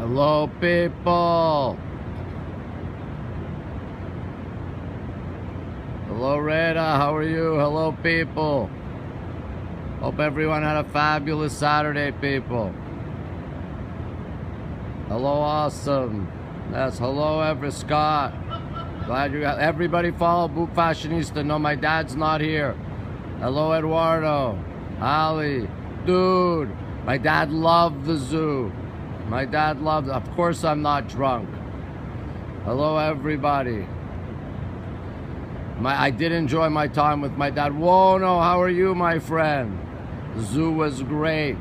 Hello, people. Hello, Reda. How are you? Hello, people. Hope everyone had a fabulous Saturday, people. Hello, awesome. Yes, hello, Ever Scott. Glad you got everybody follow Boot Fashionista. No, my dad's not here. Hello, Eduardo. Ali. Dude, my dad loved the zoo. My dad loved Of course, I'm not drunk. Hello, everybody. My, I did enjoy my time with my dad. Whoa, no, how are you, my friend? The zoo was great.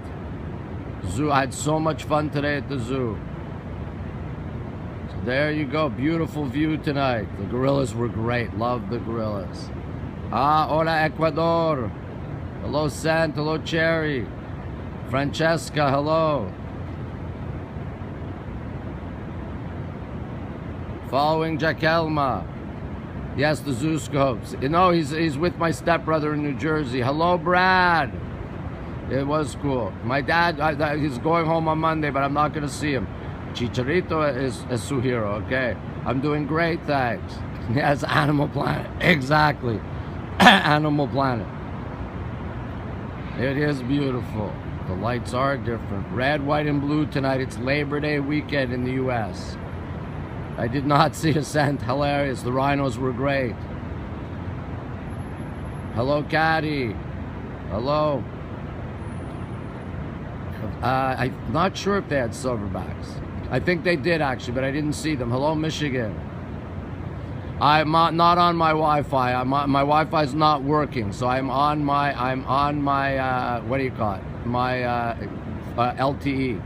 Zoo, I had so much fun today at the zoo. So there you go, beautiful view tonight. The gorillas were great. Love the gorillas. Ah, hola Ecuador. Hello, Sant. Hello, Cherry. Francesca, hello. Following Jackelma. Yes, the zoo scopes. You know, he's, he's with my stepbrother in New Jersey. Hello, Brad. It was cool. My dad, I, he's going home on Monday, but I'm not going to see him. Chicharito is, is su hero, okay? I'm doing great, thanks. Yes, Animal Planet. Exactly. Animal Planet. It is beautiful. The lights are different. Red, white, and blue tonight. It's Labor Day weekend in the U.S. I did not see Ascent. Hilarious. The rhinos were great. Hello, Caddy. Hello. Uh, I'm not sure if they had silverbacks. I think they did actually, but I didn't see them. Hello, Michigan. I'm not on my Wi-Fi. I'm on, my Wi-Fi is not working, so I'm on my I'm on my uh, what do you call it? My uh, uh, LTE.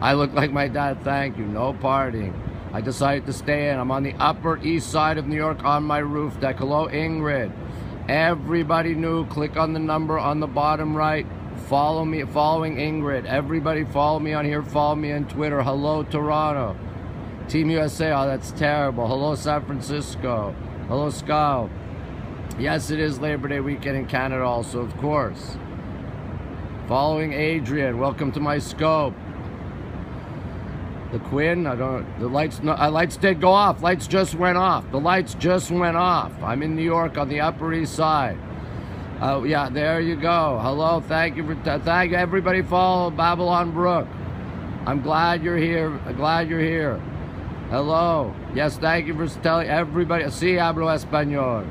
I look like my dad. Thank you. No partying. I decided to stay in. I'm on the Upper East Side of New York on my roof deck. Hello, Ingrid. Everybody knew. Click on the number on the bottom right. Follow me, following Ingrid. Everybody follow me on here. Follow me on Twitter. Hello, Toronto. Team USA. Oh, that's terrible. Hello, San Francisco. Hello, Scout. Yes, it is Labor Day weekend in Canada also, of course. Following Adrian. Welcome to my scope. The Quinn, I don't, the lights, no, uh, lights did go off. Lights just went off. The lights just went off. I'm in New York on the Upper East Side. Oh, uh, yeah, there you go. Hello, thank you for, thank. Everybody follow Babylon Brook. I'm glad you're here. I'm glad you're here. Hello. Yes, thank you for telling everybody. Si, hablo español.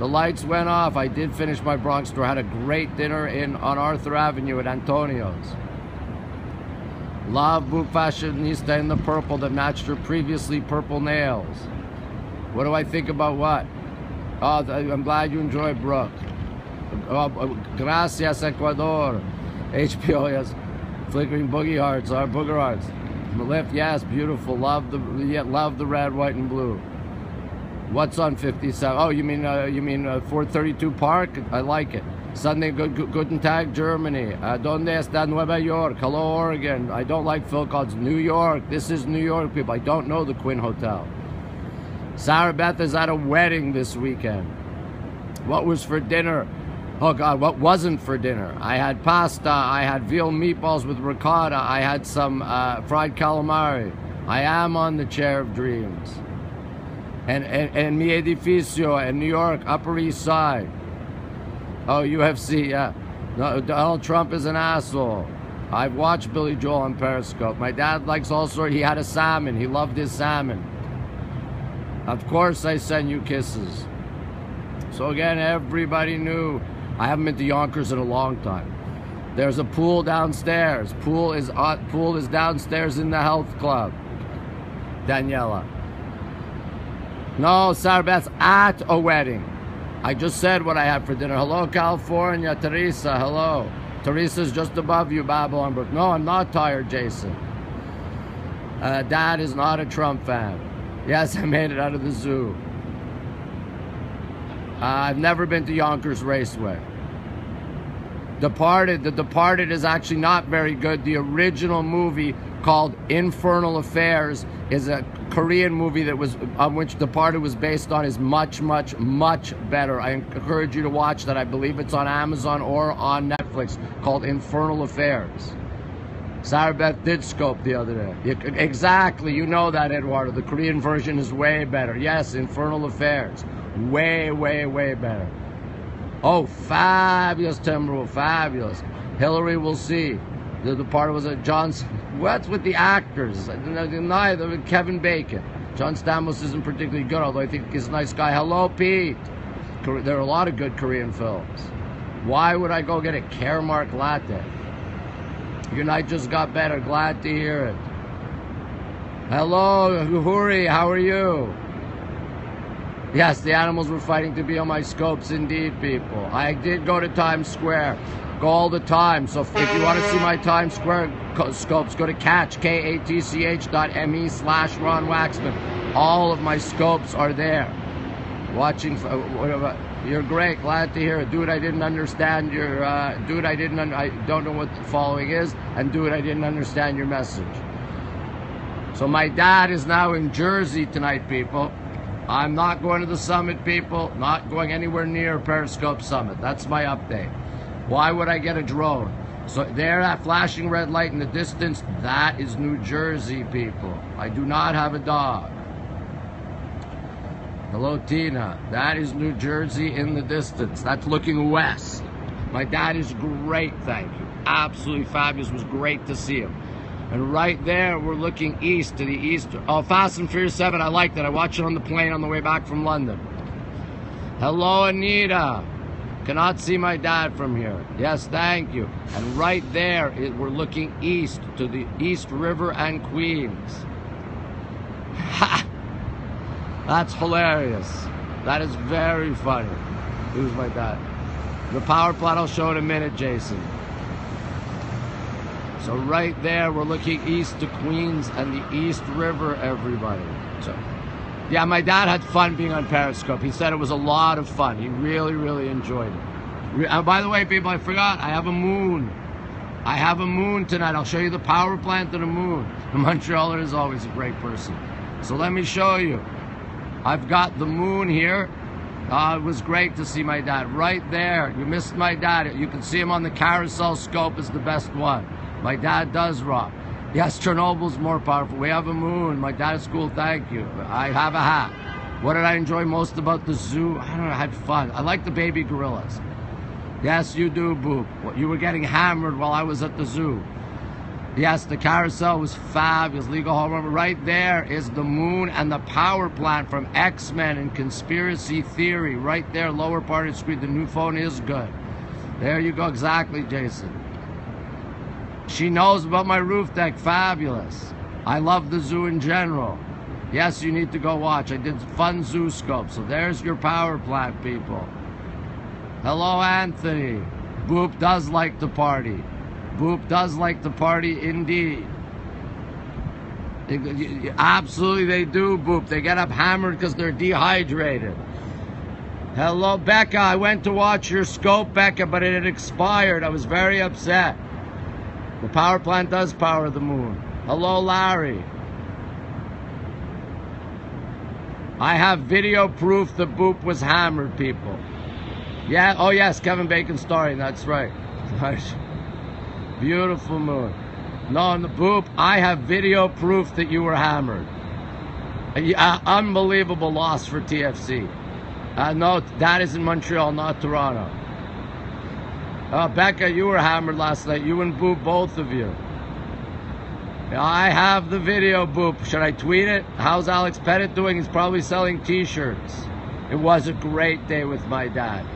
The lights went off. I did finish my Bronx tour. Had a great dinner in on Arthur Avenue at Antonio's. Love boot fashionista in the purple that matched her previously purple nails. What do I think about what? Oh, I'm glad you enjoyed Brooke. Oh, gracias, Ecuador. HBO, yes. Flickering boogie hearts, our booger hearts. Lift, yes, beautiful. Love the, yeah, love the red, white, and blue. What's on 57? Oh, you mean, uh, you mean uh, 432 Park? I like it. Sunday, good, Guten Tag, Germany. Uh, donde está Nueva York? Hello, Oregon. I don't like Phil Collins. New York. This is New York, people. I don't know the Quinn Hotel. Sarah Beth is at a wedding this weekend. What was for dinner? Oh, God, what wasn't for dinner? I had pasta. I had veal meatballs with ricotta. I had some uh, fried calamari. I am on the chair of dreams. And, and, and mi edificio in New York, Upper East Side. Oh, UFC, yeah. No, Donald Trump is an asshole. I've watched Billy Joel on Periscope. My dad likes all sorts. He had a salmon. He loved his salmon. Of course, I send you kisses. So again, everybody knew. I haven't been to Yonkers in a long time. There's a pool downstairs. Pool is uh, pool is downstairs in the health club. Daniela. No, Sarah Beth's at a wedding. I just said what I had for dinner. Hello, California. Teresa, hello. Teresa's just above you, Babylon Brook. No, I'm not tired, Jason. Uh, Dad is not a Trump fan. Yes, I made it out of the zoo. Uh, I've never been to Yonkers Raceway. Departed, The Departed is actually not very good. The original movie called Infernal Affairs is a Korean movie that was on which Departed was based on is much, much, much better. I encourage you to watch that. I believe it's on Amazon or on Netflix called Infernal Affairs. Sarah Beth did scope the other day. You- exactly, you know that, Eduardo. The Korean version is way better. Yes, Infernal Affairs. Way, way, way better. Oh, fabulous, Timberwolf, fabulous. Hillary will see. The, the part was uh, a John's. What's with the actors? Neither Kevin Bacon. John Stamos isn't particularly good, although I think he's a nice guy. Hello, Pete. There are a lot of good Korean films. Why would I go get a Caremark latte? Your night just got better. Glad to hear it. Hello, Huri. How are you? Yes, the animals were fighting to be on my scopes, indeed, people. I did go to Times Square. All the time. So if you want to see my Times Square co- scopes, go to Katch, K-A-T-C-H dot M-E slash Ron Waxman. All of my scopes are there. Watching, f- uh, whatever. You're great. Glad to hear it. Dude, I didn't understand your, uh, dude, I didn't, I don't know what the following is. And dude, I didn't understand your message. So my dad is now in Jersey tonight, people. I'm not going to the summit, people. Not going anywhere near Periscope Summit. That's my update. Why would I get a drone? So there, that flashing red light in the distance, that is New Jersey, people. I do not have a dog. Hello, Tina. That is New Jersey in the distance. That's looking west. My dad is great, thank you. Absolutely fabulous. It was great to see him. And right there, we're looking east to the east. Oh, Fast and Furious 7, I like that. I watched it on the plane on the way back from London. Hello, Anita. Cannot see my dad from here. Yes, thank you. And right there, it, we're looking east to the East River and Queens. Ha! That's hilarious. That is very funny. Who's my dad? The power plant I'll show in a minute, Jason. So right there, we're looking east to Queens and the East River, everybody. So, yeah, my dad had fun being on Periscope. He said it was a lot of fun. He really, really enjoyed it. Uh, by the way, people, I forgot. I have a moon. I have a moon tonight. I'll show you the power plant of the moon. The Montrealer is always a great person. So let me show you. I've got the moon here. Uh, it was great to see my dad right there. You missed my dad. You can see him on the carousel scope is the best one. My dad does rock. Yes, Chernobyl's more powerful. We have a moon. My dad at school, thank you. I have a hat. What did I enjoy most about the zoo? I don't know, I had fun. I like the baby gorillas. Yes, you do, Boop. You were getting hammered while I was at the zoo. Yes, the carousel was fabulous. Legal Run. Right there is the moon and the power plant from X Men and Conspiracy Theory. Right there, lower part of the screen. The new phone is good. There you go, exactly, Jason. She knows about my roof deck. Fabulous. I love the zoo in general. Yes, you need to go watch. I did fun zoo scope. So there's your power plant, people. Hello, Anthony. Boop does like to party. Boop does like to party indeed. Absolutely, they do, Boop. They get up hammered because they're dehydrated. Hello, Becca. I went to watch your scope, Becca, but it had expired. I was very upset. The power plant does power the moon. Hello, Larry. I have video proof the Boop was hammered, people. Yeah, oh yes, Kevin Bacon story, that's right. Beautiful moon. No, on the Boop, I have video proof that you were hammered. Uh, unbelievable loss for TFC. Uh, no, that is in Montreal, not Toronto. Uh, Becca, you were hammered last night. You and Boop, both of you. I have the video, Boop. Should I tweet it? How's Alex Pettitt doing? He's probably selling T-shirts. It was a great day with my dad.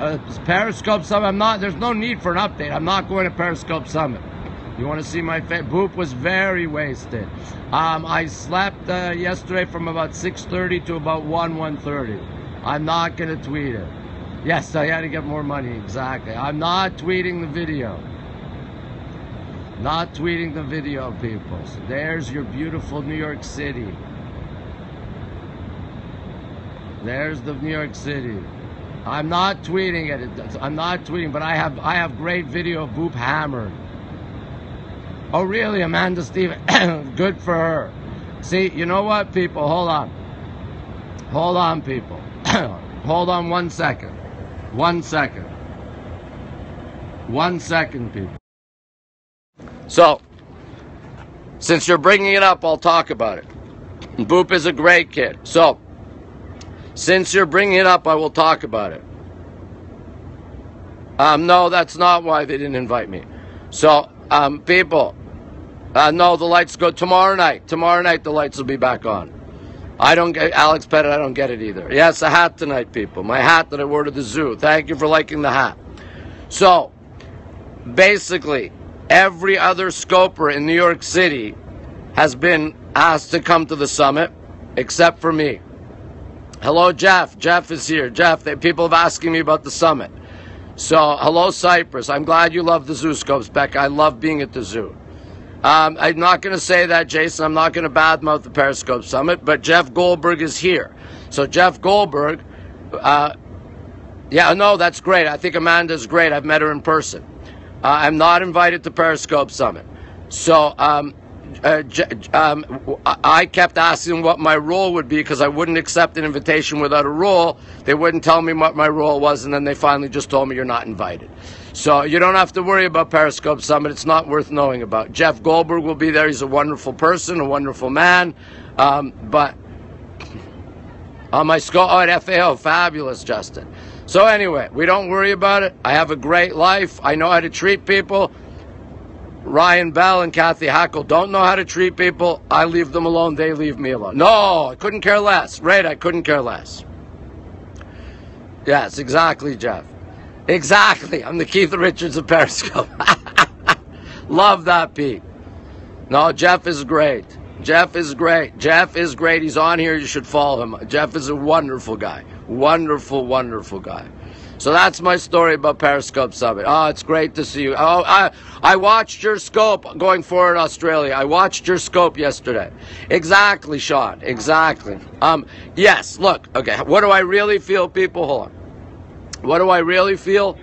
Uh, Periscope Summit. I'm not. There's no need for an update. I'm not going to Periscope Summit. You want to see my face? Boop was very wasted. Um, I slept uh, yesterday from about 6:30 to about 1 1:30. I'm not going to tweet it. Yes, I had to get more money. Exactly. I'm not tweeting the video. Not tweeting the video, people. So there's your beautiful New York City. There's the New York City. I'm not tweeting it. I'm not tweeting, but I have I have great video of Boop hammered. Oh really, Amanda Steven? Good for her. See, you know what, people? Hold on. Hold on, people. Hold on one second. One second. One second, people. So, since you're bringing it up, I'll talk about it. Boop is a great kid. So, since you're bringing it up, I will talk about it. Um, no, that's not why they didn't invite me. So, um, people, uh, no, the lights go tomorrow night. Tomorrow night, the lights will be back on. I don't get Alex Pettitt. I don't get it either. Yes, a hat tonight, people. My hat that I wore to the zoo. Thank you for liking the hat. So, basically, every other scoper in New York City has been asked to come to the summit, except for me. Hello, Jeff. Jeff is here. Jeff, they, people have asking me about the summit. So, hello, Cyprus. I'm glad you love the zoo scopes, Becca. I love being at the zoo. Um, I'm not going to say that, Jason. I'm not going to badmouth the Periscope Summit, but Jeff Goldberg is here. So, Jeff Goldberg, uh, yeah, no, that's great. I think Amanda's great. I've met her in person. Uh, I'm not invited to Periscope Summit. So, um, uh, um, I kept asking what my role would be because I wouldn't accept an invitation without a role. They wouldn't tell me what my role was, and then they finally just told me you're not invited. So you don't have to worry about Periscope Summit. It's not worth knowing about. Jeff Goldberg will be there. He's a wonderful person, a wonderful man. Um, but on my score, oh, at FAO, fabulous, Justin. So anyway, we don't worry about it. I have a great life. I know how to treat people. Ryan Bell and Kathy Hackle don't know how to treat people. I leave them alone. They leave me alone. No, I couldn't care less. Right, I couldn't care less. Yes, exactly, Jeff. Exactly. I'm the Keith Richards of Periscope. Love that, Pete. No, Jeff is great. Jeff is great. Jeff is great. He's on here. You should follow him. Jeff is a wonderful guy. Wonderful, wonderful guy. So that's my story about Periscope Summit. Oh, it's great to see you. Oh, I, I watched your scope going forward Australia. I watched your scope yesterday. Exactly, Sean. Exactly. Um, yes, look, okay, what do I really feel, people? Hold on. What do I really feel?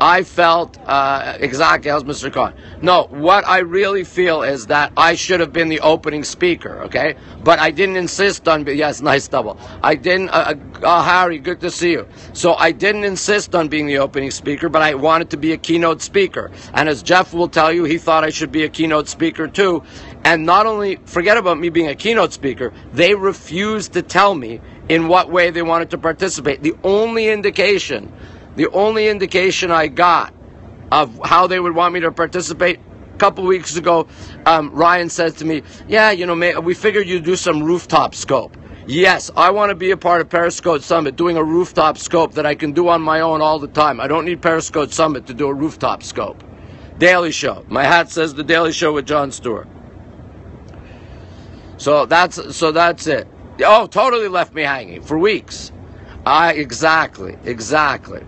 I felt uh, exactly as Mr. Khan. No, what I really feel is that I should have been the opening speaker, okay? But I didn't insist on. Yes, nice double. I didn't. Uh, uh, Harry, good to see you. So I didn't insist on being the opening speaker, but I wanted to be a keynote speaker. And as Jeff will tell you, he thought I should be a keynote speaker too. And not only forget about me being a keynote speaker, they refused to tell me in what way they wanted to participate. The only indication the only indication I got of how they would want me to participate a couple weeks ago, um, Ryan said to me, Yeah, you know, we figured you'd do some rooftop scope. Yes, I want to be a part of Periscope Summit doing a rooftop scope that I can do on my own all the time. I don't need Periscope Summit to do a rooftop scope. Daily Show. My hat says The Daily Show with Jon Stewart. So that's so that's it. Oh, totally left me hanging for weeks. I exactly, exactly.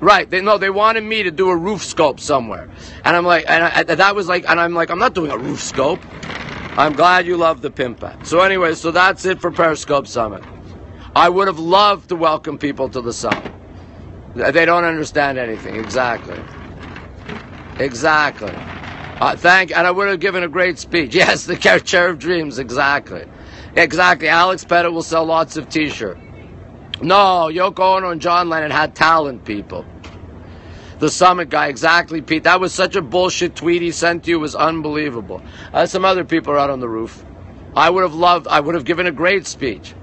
Right. They no, they wanted me to do a roof scope somewhere, and I'm like, and I, that was like, and I'm like, I'm not doing a roof scope. I'm glad you love the pimp So anyway, so that's it for Periscope Summit. I would have loved to welcome people to the summit. They don't understand anything. Exactly. Exactly. Uh, thank, and I would have given a great speech. Yes, the chair of dreams. Exactly. Exactly. Alex Pettitt will sell lots of T-shirts. No, Yoko Ono and John Lennon had talent, people. The summit guy, exactly, Pete. That was such a bullshit tweet he sent you. It was unbelievable. Uh, some other people are out on the roof. I would have loved, I would have given a great speech.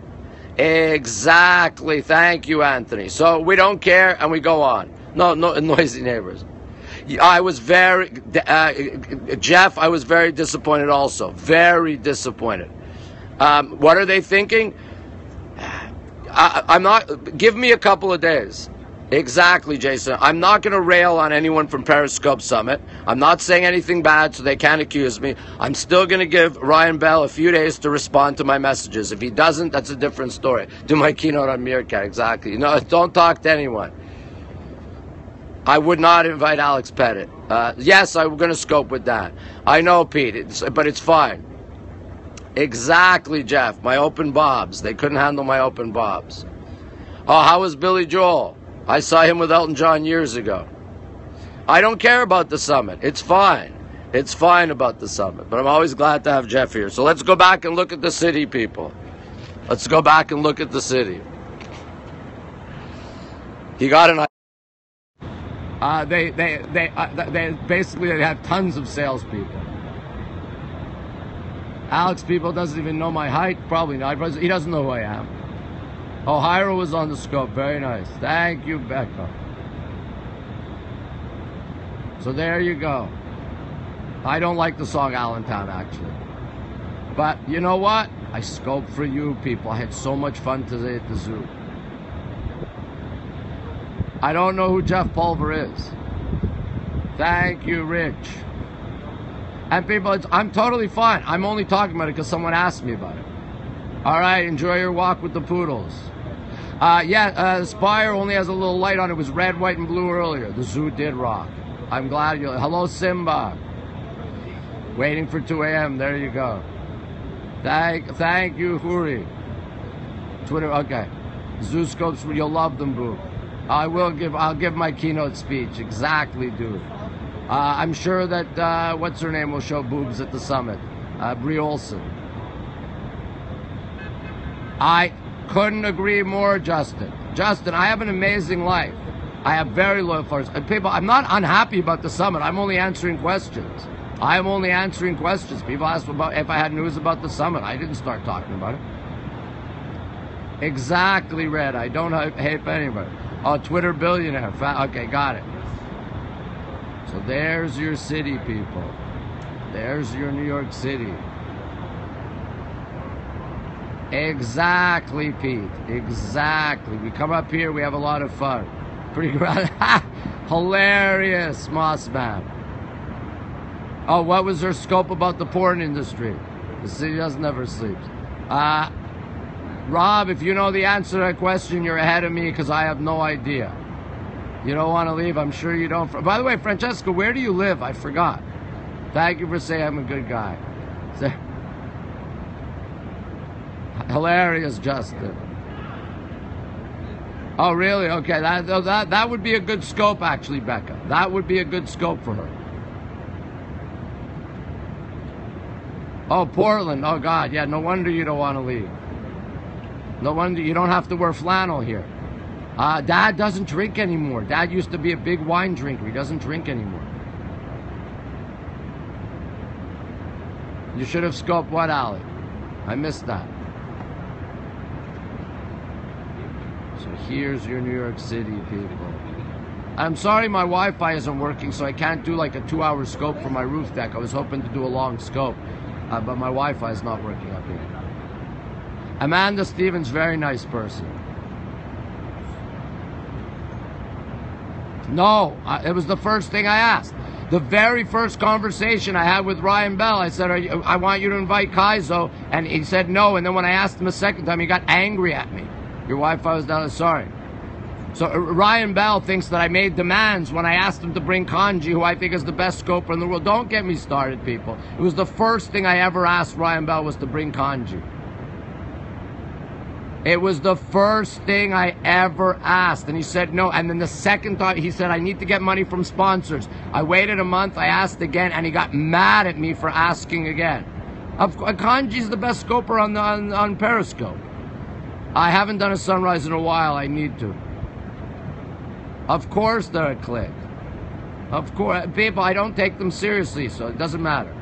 Exactly. Thank you, Anthony. So we don't care and we go on. No, no, noisy neighbors. I was very, uh, Jeff, I was very disappointed also. Very disappointed. Um, what are they thinking? I, I'm not. Give me a couple of days. Exactly, Jason. I'm not going to rail on anyone from Periscope Summit. I'm not saying anything bad, so they can't accuse me. I'm still going to give Ryan Bell a few days to respond to my messages. If he doesn't, that's a different story. Do my keynote on Meerkat, exactly. No, don't talk to anyone. I would not invite Alex Pettitt. Uh, yes, I'm going to scope with that. I know, Pete, it's, but it's fine. Exactly, Jeff. My open bobs. They couldn't handle my open bobs. Oh, how was Billy Joel? I saw him with Elton John years ago. I don't care about the summit. It's fine. It's fine about the summit. But I'm always glad to have Jeff here. So let's go back and look at the city, people. Let's go back and look at the city. He got an. Uh, they they they uh, they basically they have tons of salespeople. Alex people doesn't even know my height. Probably not. He doesn't know who I am. Oh, Hiro was on the scope. Very nice. Thank you, Becca. So there you go. I don't like the song Allentown, actually. But you know what? I scoped for you people. I had so much fun today at the zoo. I don't know who Jeff Pulver is. Thank you, Rich. And people, I'm totally fine. I'm only talking about it because someone asked me about it. All right, enjoy your walk with the poodles. Uh, yeah, uh, Spire only has a little light on it. It was red, white, and blue earlier. The zoo did rock. I'm glad you. Hello, Simba. Waiting for 2 a.m. There you go. Thank, thank you, Huri. Twitter. Okay. Zoo scopes. You'll love them, boo. I will give. I'll give my keynote speech. Exactly, dude. Uh, I'm sure that uh, what's her name will show boobs at the summit. Uh, Bree Olson. I couldn't agree more, Justin. Justin, I have an amazing life. I have very loyal followers. And people, I'm not unhappy about the summit. I'm only answering questions. I am only answering questions. People ask about if I had news about the summit. I didn't start talking about it. Exactly, Red. I don't hate anybody. Oh, Twitter billionaire. Okay, got it. So there's your city, people. There's your New York City. Exactly, Pete. Exactly. We come up here, we have a lot of fun. Pretty great. Hilarious, Moss Man. Oh, what was her scope about the porn industry? The city does never sleeps. Uh, Rob, if you know the answer to that question, you're ahead of me because I have no idea. You don't want to leave. I'm sure you don't. By the way, Francesca, where do you live? I forgot. Thank you for saying I'm a good guy. Hilarious, Justin. Oh, really? Okay, that, that, that would be a good scope, actually, Becca. That would be a good scope for her. Oh, Portland. Oh, God. Yeah, no wonder you don't want to leave. No wonder you don't have to wear flannel here. Uh, Dad doesn't drink anymore. Dad used to be a big wine drinker. He doesn't drink anymore. You should have scoped what, Ali? I missed that. So here's your New York City, people. I'm sorry my Wi-Fi isn't working, so I can't do like a two-hour scope for my roof deck. I was hoping to do a long scope, uh, but my Wi-Fi is not working up here. Amanda Stevens, very nice person. No, I, it was the first thing I asked. The very first conversation I had with Ryan Bell, I said, you, I want you to invite Kaizo. And he said no. And then when I asked him a second time, he got angry at me. Your Wi-Fi was down. Sorry. So uh, Ryan Bell thinks that I made demands when I asked him to bring Kanji, who I think is the best scoper in the world. Don't get me started, people. It was the first thing I ever asked Ryan Bell was to bring Kanji. It was the first thing I ever asked. And he said no. And then the second thought, he said, I need to get money from sponsors. I waited a month, I asked again, and he got mad at me for asking again. Of uh, Kanji's the best scoper on, the, on, on Periscope. I haven't done a sunrise in a while. I need to. Of course they're a click. Of course. People, I don't take them seriously, so it doesn't matter.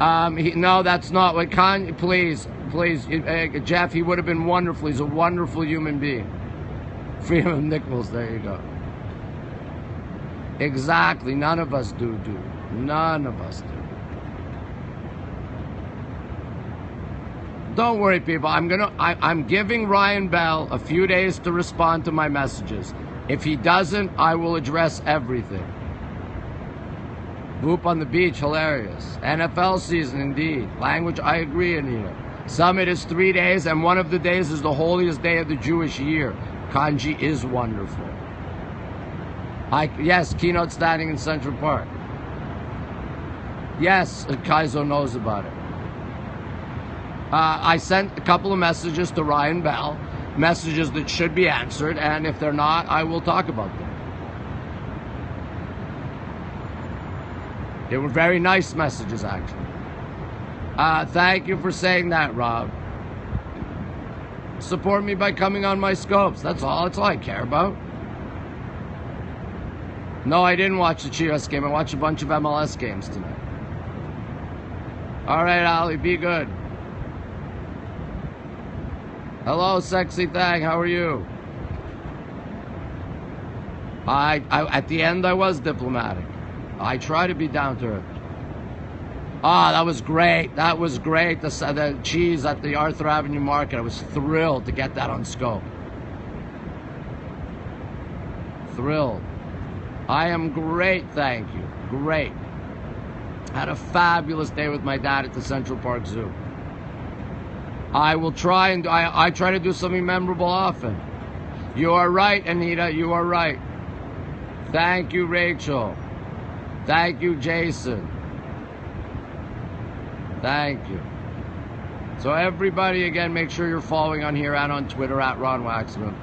Um, he, no, that's not what Kanye, please, please, uh, Jeff, he would have been wonderful. He's a wonderful human being. Freedom of Nichols, there you go. Exactly, none of us do, do. None of us do. Don't worry, people. I'm gonna. I, I'm giving Ryan Bell a few days to respond to my messages. If he doesn't, I will address everything. Boop on the beach, hilarious. NFL season, indeed. Language, I agree, Anita. Summit is three days, and one of the days is the holiest day of the Jewish year. Kanji is wonderful. I, yes, keynote standing in Central Park. Yes, Kaizo knows about it. Uh, I sent a couple of messages to Ryan Bell, messages that should be answered, and if they're not, I will talk about them. They were very nice messages, actually. Uh, thank you for saying that, Rob. Support me by coming on my scopes. That's all. That's all I care about. No, I didn't watch the Chivas game. I watched a bunch of MLS games tonight. All right, Ali, be good. Hello, sexy thing. How are you? I, I at the end I was diplomatic. I try to be down to earth. Ah, that was great. That was great. The, the cheese at the Arthur Avenue Market. I was thrilled to get that on scope. Thrilled. I am great, thank you. Great. Had a fabulous day with my dad at the Central Park Zoo. I will try and I, I try to do something memorable often. You are right, Anita. You are right. Thank you, Rachel. Thank you, Jason. Thank you. So everybody, again, make sure you're following on here and on Twitter at Ron Waxman.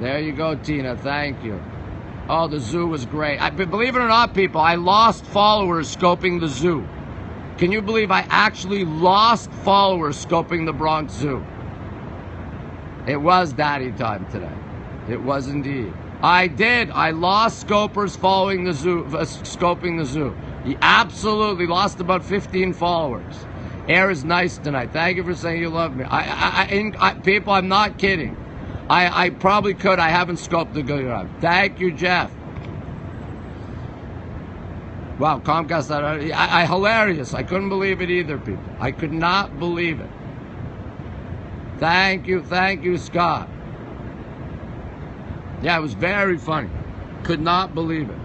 There you go, Tina. Thank you. Oh, the zoo was great. I, believe it or not, people, I lost followers scoping the zoo. Can you believe I actually lost followers scoping the Bronx Zoo? It was daddy time today. It was indeed. I did. I lost scopers following the zoo, uh, scoping the zoo. He absolutely lost about 15 followers. Air is nice tonight. Thank you for saying you love me. I, I, I, I people, I'm not kidding. I, I probably could. I haven't scoped the good enough. Thank you, Jeff. Wow, Comcast, I, I, hilarious. I couldn't believe it either, people. I could not believe it. Thank you, thank you, Scott. Yeah, it was very funny. Could not believe it.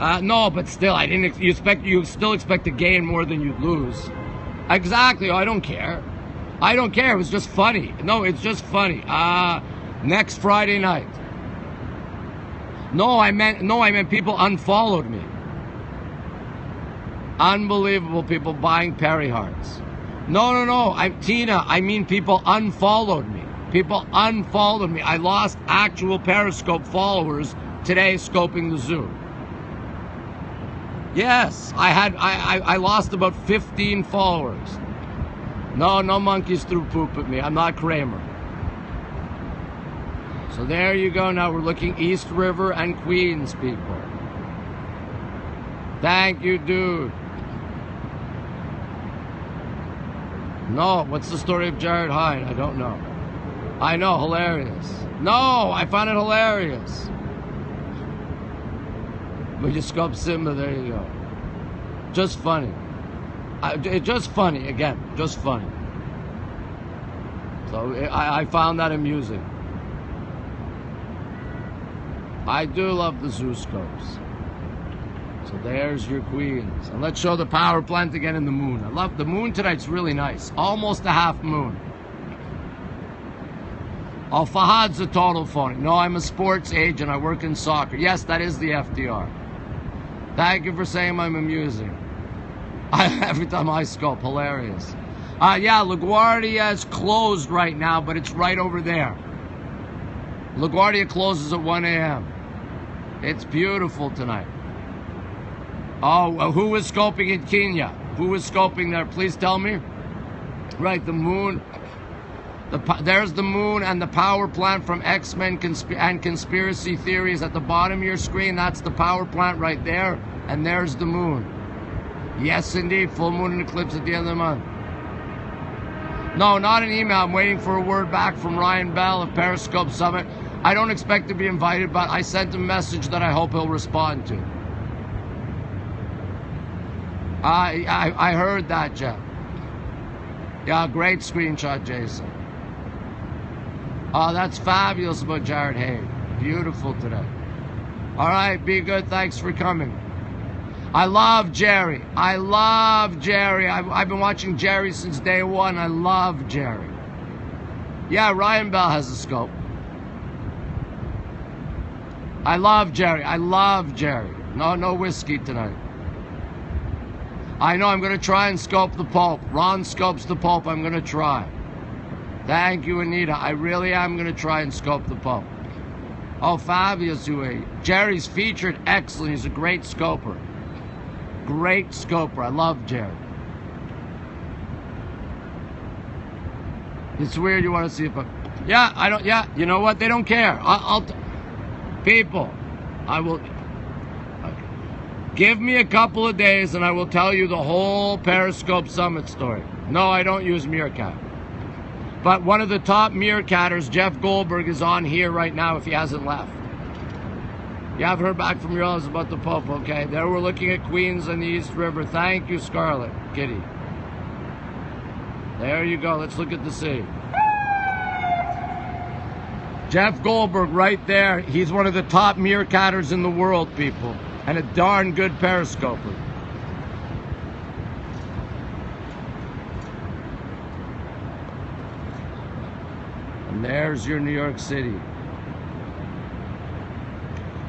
Uh, no, but still, I didn't. You expect you still expect to gain more than you lose. Exactly. I don't care. I don't care. It was just funny. No, it's just funny. Uh, next Friday night. No, I meant no, I meant people unfollowed me. Unbelievable people buying Perry hearts. No, no, no. I'm Tina. I mean people unfollowed me. People unfollowed me. I lost actual Periscope followers today scoping the zoo. Yes, I had I, I, I lost about 15 followers. No, no monkeys threw poop at me. I'm not Kramer. So there you go. Now we're looking East River and Queens, people. Thank you, dude. No, what's the story of Jared Hyde? I don't know. I know, hilarious. No, I found it hilarious. But you sculpt Simba, there you go. Just funny. I, just funny, again, just funny. So I, I found that amusing. I do love the zoo scopes. So there's your queens. And let's show the power plant again in the moon. I love the moon tonight's really nice. Almost a half moon. Oh, Fahad's a total phony. No, I'm a sports agent. I work in soccer. Yes, that is the FDR. Thank you for saying I'm amusing. I, every time I scope, hilarious. Uh, yeah, LaGuardia is closed right now, but it's right over there. LaGuardia closes at 1 a.m. It's beautiful tonight. Oh, who was scoping in Kenya? Who was scoping there? Please tell me. Right, the moon. The, there's the moon and the power plant from X-Men consp and conspiracy theories at the bottom of your screen. That's the power plant right there. And there's the moon. Yes, indeed. Full moon and eclipse at the end of the month. No, not an email. I'm waiting for a word back from Ryan Bell of Periscope Summit. I don't expect to be invited, but I sent a message that I hope he'll respond to. I, I, I heard that, Jeff. Yeah, great screenshot, Jason. Oh, that's fabulous about Jared Hay. Beautiful today. All right, be good. Thanks for coming. I love Jerry. I love Jerry. I've, I've been watching Jerry since day one. I love Jerry. Yeah, Ryan Bell has a scope. I love Jerry. I love Jerry. No, no whiskey tonight. I know I'm going to try and scope the Pope. Ron scopes the Pope. I'm going to try. Thank you, Anita. I really am going to try and scope the Pope. Oh, fabulous, Huey. Jerry's featured excellent. He's a great scoper. Great scoper. I love Jerry. It's weird you want to see it, but yeah, I don't. Yeah, you know what? They don't care. I'll. I'll people, I will. Give me a couple of days and I will tell you the whole Periscope Summit story. No, I don't use Meerkat. But one of the top Meerkatters, Jeff Goldberg, is on here right now if he hasn't left. Yeah, I've heard back from your relatives about the Pope, okay? There we're looking at Queens and the East River. Thank you, Scarlet Kitty. There you go. Let's look at the sea. Jeff Goldberg right there. He's one of the top meerkatters in the world, people. And a darn good periscoper. And there's your New York City.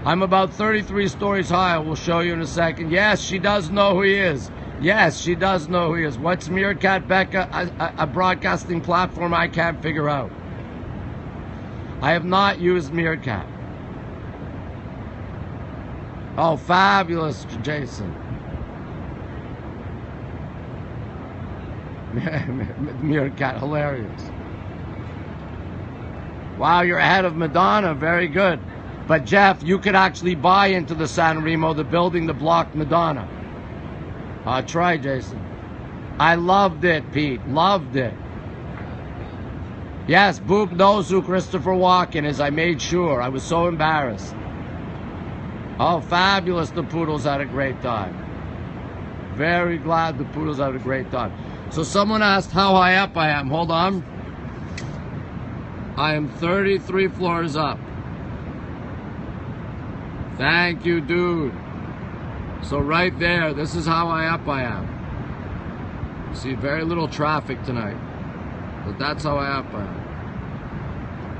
I'm about 33 stories high. We'll show you in a second. Yes, she does know who he is. Yes, she does know who he is. What's Meerkat Becca? A, a, a broadcasting platform I can't figure out. I have not used Meerkat. Oh, fabulous, Jason. Meerkat, hilarious. Wow, you're ahead of Madonna. Very good. But Jeff, you could actually buy into the San Remo, the building that blocked Madonna. Try, Jason. I loved it, Pete. Loved it. Yes, Boop knows who Christopher Walken is. I made sure. I was so embarrassed. Oh, fabulous. The Poodles had a great time. Very glad the Poodles had a great time. So someone asked how high up I am. Hold on. I am 33 floors up. Thank you, dude. So right there, this is how high up I am. See, very little traffic tonight. But that's how high up I am.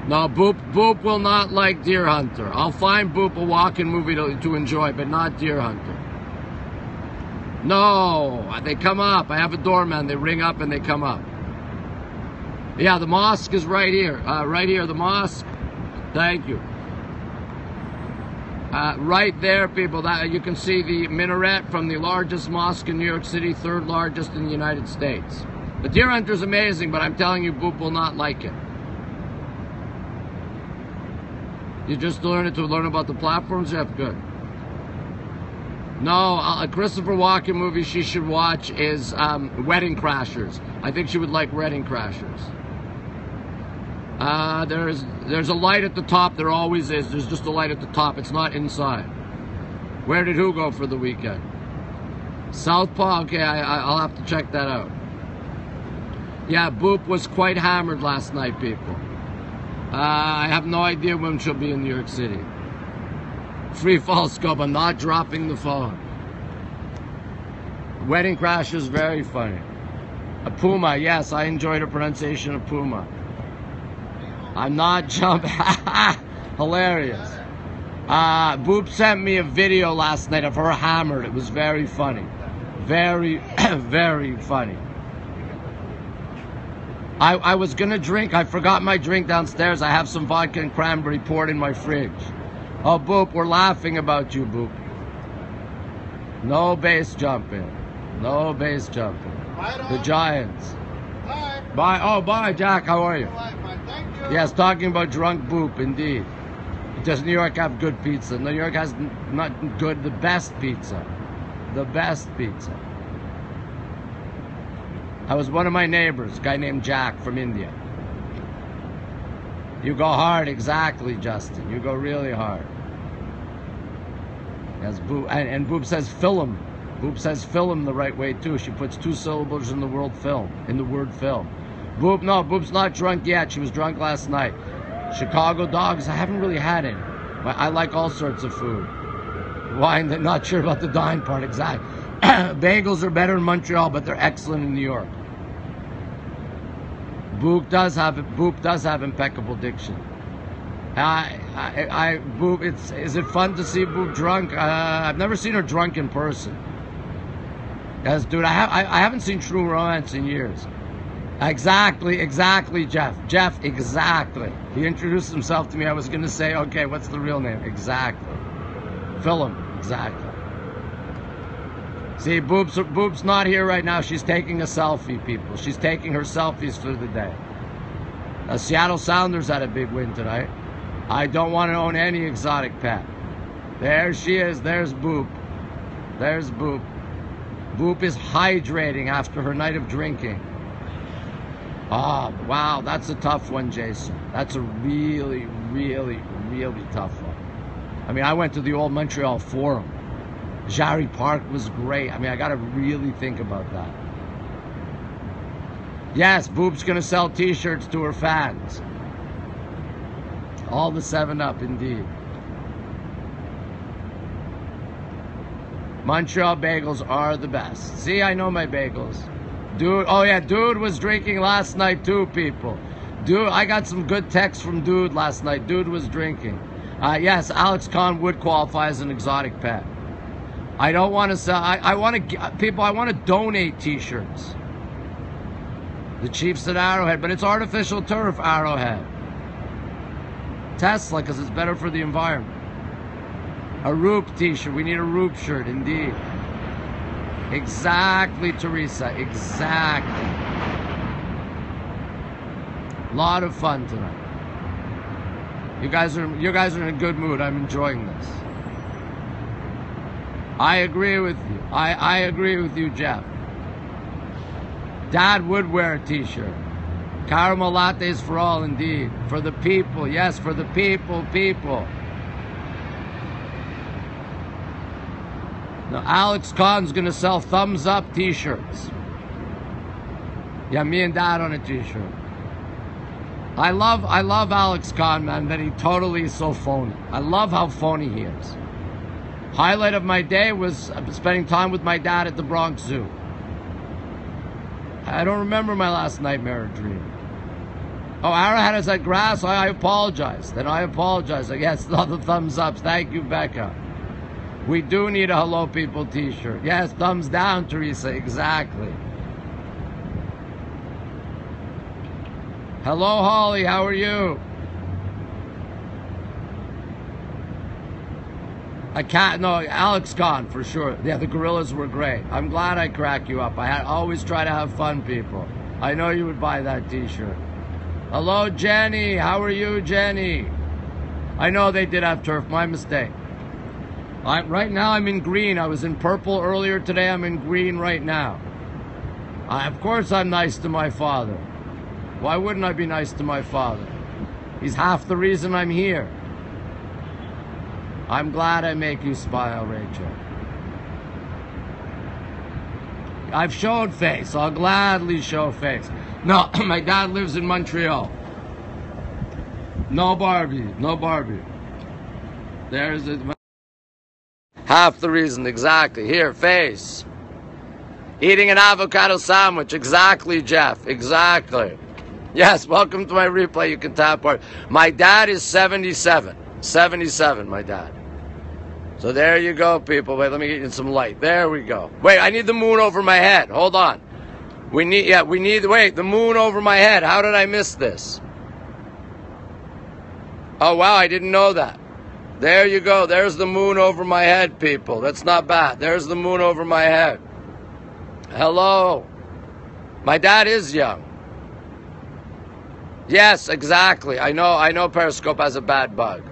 No, Boop, Boop will not like Deer Hunter. I'll find Boop a walking movie to, to enjoy, but not Deer Hunter. No, they come up. I have a doorman. They ring up and they come up. Yeah, the mosque is right here. Uh, right here, the mosque. Thank you. Uh, right there, people, that you can see the minaret from the largest mosque in New York City, third largest in the United States. The deer hunter is amazing, but I'm telling you, Boop will not like it. You just learned to learn about the platforms, Jeff? Good. No, a Christopher Walken movie she should watch is um, Wedding Crashers. I think she would like Wedding Crashers. Uh, there's there's a light at the top. There always is. There's just a light at the top. It's not inside. Where did who go for the weekend? Southpaw. Okay, I, I'll have to check that out. Yeah, Boop was quite hammered last night, people. Uh, I have no idea when she'll be in New York City. Free fall scope. I'm not dropping the phone. Wedding crash is very funny. A puma. Yes, I enjoyed the pronunciation of puma. I'm not jumping. Hilarious. Uh, Boop sent me a video last night of her hammered. It was very funny. Very, very funny. I, I was going to drink. I forgot my drink downstairs. I have some vodka and cranberry poured in my fridge. Oh, Boop, we're laughing about you, Boop. No base jumping. No base jumping. The Giants. Bye. Bye. Oh, bye, Jack. How are you? Yes, talking about drunk Boop, indeed. Does New York have good pizza? New York has not good, the best pizza. The best pizza. I was one of my neighbors, a guy named Jack from India. You go hard, exactly, Justin. You go really hard. Yes, Boop, and, and Boop says film. Boop says film the right way too. She puts two syllables in the word film, in the word film. Boop, no, Boop's not drunk yet. She was drunk last night. Chicago dogs, I haven't really had any. I like all sorts of food. Wine, not sure about the dine part, exactly. Bagels are better in Montreal, but they're excellent in New York. Boop does have Boop does have impeccable diction. I, I, I Boop. It's is it fun to see Boop drunk? Uh, I've never seen her drunk in person. Yes, dude. I have. I, I haven't seen True Romance in years. Exactly, exactly, Jeff. Jeff, exactly. He introduced himself to me. I was going to say, okay, what's the real name? Exactly. Philip, exactly. See, Boop's, Boop's not here right now. She's taking a selfie, people. She's taking her selfies for the day. The Seattle Sounders had a big win tonight. I don't want to own any exotic pet. There she is. There's Boop. There's Boop. Boop is hydrating after her night of drinking. Oh, wow, that's a tough one, Jason. That's a really, really, really tough one. I mean, I went to the old Montreal Forum. Jarry Park was great. I mean, I got to really think about that. Yes, Boop's going to sell t shirts to her fans. All the 7 Up, indeed. Montreal bagels are the best. See, I know my bagels. Dude, oh yeah, dude was drinking last night too, people. Dude, I got some good texts from dude last night. Dude was drinking. Uh, yes, Alex Khan would qualify as an exotic pet. I don't want to sell. I, I want to people. I want to donate T-shirts. The Chiefs at Arrowhead, but it's artificial turf Arrowhead. Tesla, because it's better for the environment. A Roop T-shirt. We need a Roop shirt, indeed. Exactly, Teresa. Exactly. A lot of fun tonight. You guys are you guys are in a good mood. I'm enjoying this. I agree with you. I, I agree with you, Jeff. Dad would wear a t-shirt. Caramel lattes for all, indeed. For the people. Yes, for the people, people. Now, Alex Khan's going to sell thumbs up t shirts. Yeah, me and dad on a t shirt. I love I love Alex Khan, man, that he totally is so phony. I love how phony he is. Highlight of my day was uh, spending time with my dad at the Bronx Zoo. I don't remember my last nightmare or dream. Oh, Arrowhead has that grass. I, I apologize. Then I apologize. I guess all the thumbs ups. Thank you, Becca. We do need a Hello People t shirt. Yes, thumbs down, Teresa. Exactly. Hello, Holly. How are you? I can't. No, Alex gone for sure. Yeah, the gorillas were great. I'm glad I crack you up. I always try to have fun, people. I know you would buy that T-shirt. Hello, Jenny. How are you, Jenny? I know they did have turf. My mistake. I, right now I'm in green. I was in purple earlier today. I'm in green right now. I, of course I'm nice to my father. Why wouldn't I be nice to my father? He's half the reason I'm here. I'm glad I make you smile, Rachel. I've showed face. I'll gladly show face. No, my dad lives in Montreal. No Barbie. No Barbie. There's a. Half the reason, exactly. Here, face. Eating an avocado sandwich, exactly, Jeff, exactly. Yes, welcome to my replay. You can tap part. My dad is 77. 77, my dad. So there you go, people. Wait, let me get you some light. There we go. Wait, I need the moon over my head. Hold on. We need, yeah, we need, wait, the moon over my head. How did I miss this? Oh, wow, I didn't know that. There you go. There's the moon over my head, people. That's not bad. There's the moon over my head. Hello. My dad is young. Yes, exactly. I know I know Periscope has a bad bug.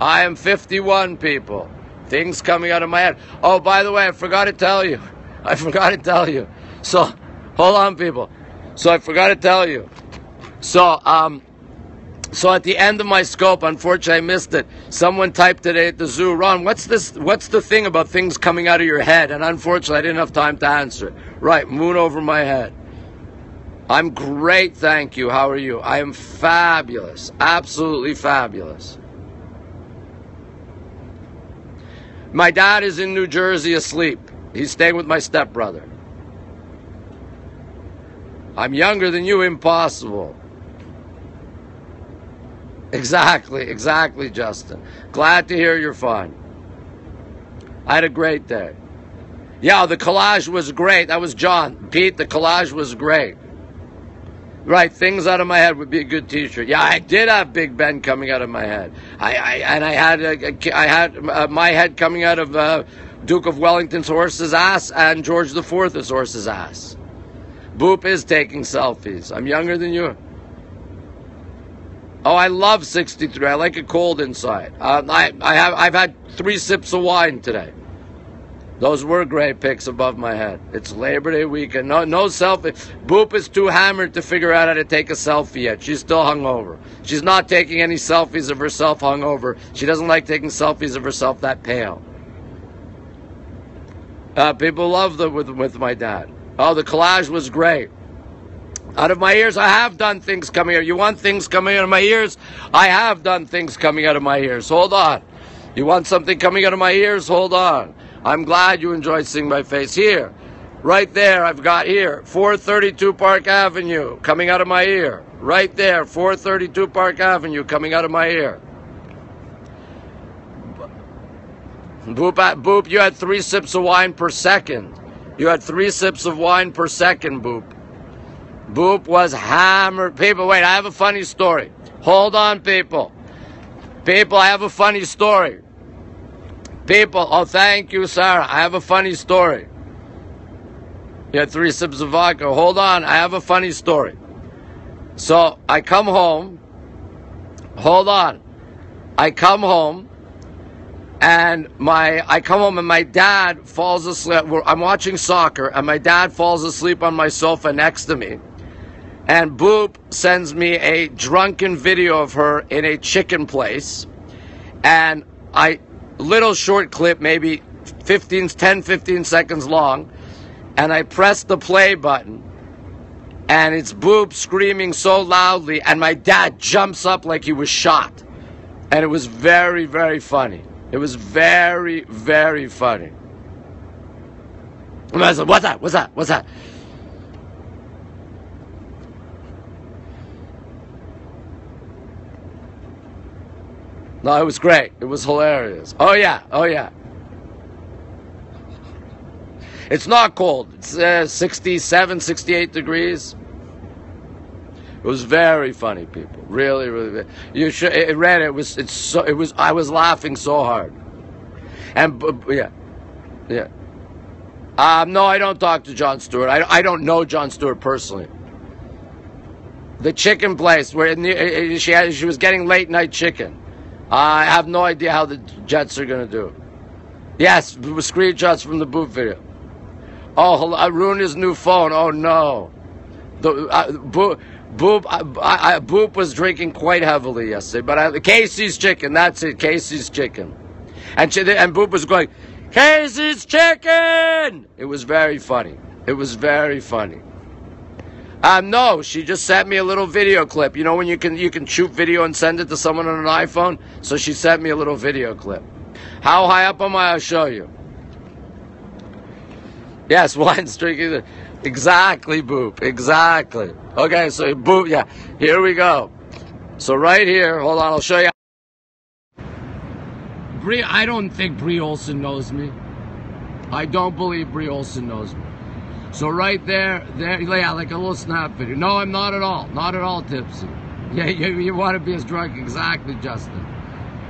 I am 51 people. Things coming out of my head. Oh, by the way, I forgot to tell you. I forgot to tell you. So, hold on people. So I forgot to tell you. So, um so at the end of my scope, unfortunately, I missed it. Someone typed today at the zoo, Ron, what's this? What's the thing about things coming out of your head? And unfortunately, I didn't have time to answer. It. Right, moon over my head. I'm great, thank you. How are you? I am fabulous, absolutely fabulous. My dad is in New Jersey asleep. He's staying with my stepbrother. I'm younger than you, impossible. Exactly, exactly, Justin. Glad to hear you're fine. I had a great day. Yeah, the collage was great. That was John. Pete, the collage was great. Right, things out of my head would be a good T-shirt. Yeah, I did have Big Ben coming out of my head. I, I and I had a, I had uh, my head coming out of uh, Duke of Wellington's horse's ass and George IV's horse's ass. Boop is taking selfies. I'm younger than you. Oh, I love 63. I like it cold inside. Uh, I, I have, I've had three sips of wine today. Those were great pics above my head. It's Labor Day weekend. No, no selfie. Boop is too hammered to figure out how to take a selfie yet. She's still hungover. She's not taking any selfies of herself hungover. She doesn't like taking selfies of herself that pale. Uh, people love the with with my dad. Oh, the collage was great. Out of my ears, I have done things coming out. You want things coming out of my ears? I have done things coming out of my ears. Hold on. You want something coming out of my ears? Hold on. I'm glad you enjoyed seeing my face. Here, right there, I've got here, 432 Park Avenue, coming out of my ear. Right there, 432 Park Avenue, coming out of my ear. Boop, uh, boop, you had three sips of wine per second. You had three sips of wine per second, Boop. Boop was hammered. People, wait, I have a funny story. Hold on, people. People, I have a funny story. People, oh, thank you, Sarah. I have a funny story. You had three sips of vodka. Hold on, I have a funny story. So I come home. Hold on. I come home and my I come home and my dad falls asleep. I'm watching soccer, and my dad falls asleep on my sofa next to me. And Boop sends me a drunken video of her in a chicken place, and I little short clip, maybe 15, 10, 15 seconds long, and I press the play button. And it's Boop screaming so loudly, and my dad jumps up like he was shot. And it was very, very funny. It was very, very funny. And I said, what's that? What's that? What's that? No, it was great. It was hilarious. Oh, yeah. Oh, yeah. It's not cold. It's uh, 67, 68 degrees. It was very funny, people. Really, really. You should. It read. It was. It's so. It was. I was laughing so hard. And yeah, yeah. Um, no, I don't talk to Jon Stewart. I, I don't know Jon Stewart personally. The chicken place where the, she had, she was getting late night chicken. I have no idea how the Jets are going to do. Yes, screenshots from the boot video. Oh, I ruined his new phone. Oh no. The uh, boot. Boop, I, I, Boop was drinking quite heavily yesterday, but I, Casey's chicken, that's it, Casey's chicken. And, she, and Boop was going, Casey's chicken! It was very funny. It was very funny. Um, no, she just sent me a little video clip. You know when you can you can shoot video and send it to someone on an iPhone? So she sent me a little video clip. How high up am I? I'll show you. Yes, wine drinking. Exactly, Boop. Exactly. Okay, so Boop, yeah. Here we go. So right here, hold on, I'll show you. Bree, I don't think Bree Olson knows me. I don't believe Bree Olson knows me. So right there, there, yeah, like a little snap video. No, I'm not at all. Not at all tipsy. Yeah, you, you want to be as drunk. Exactly, Justin.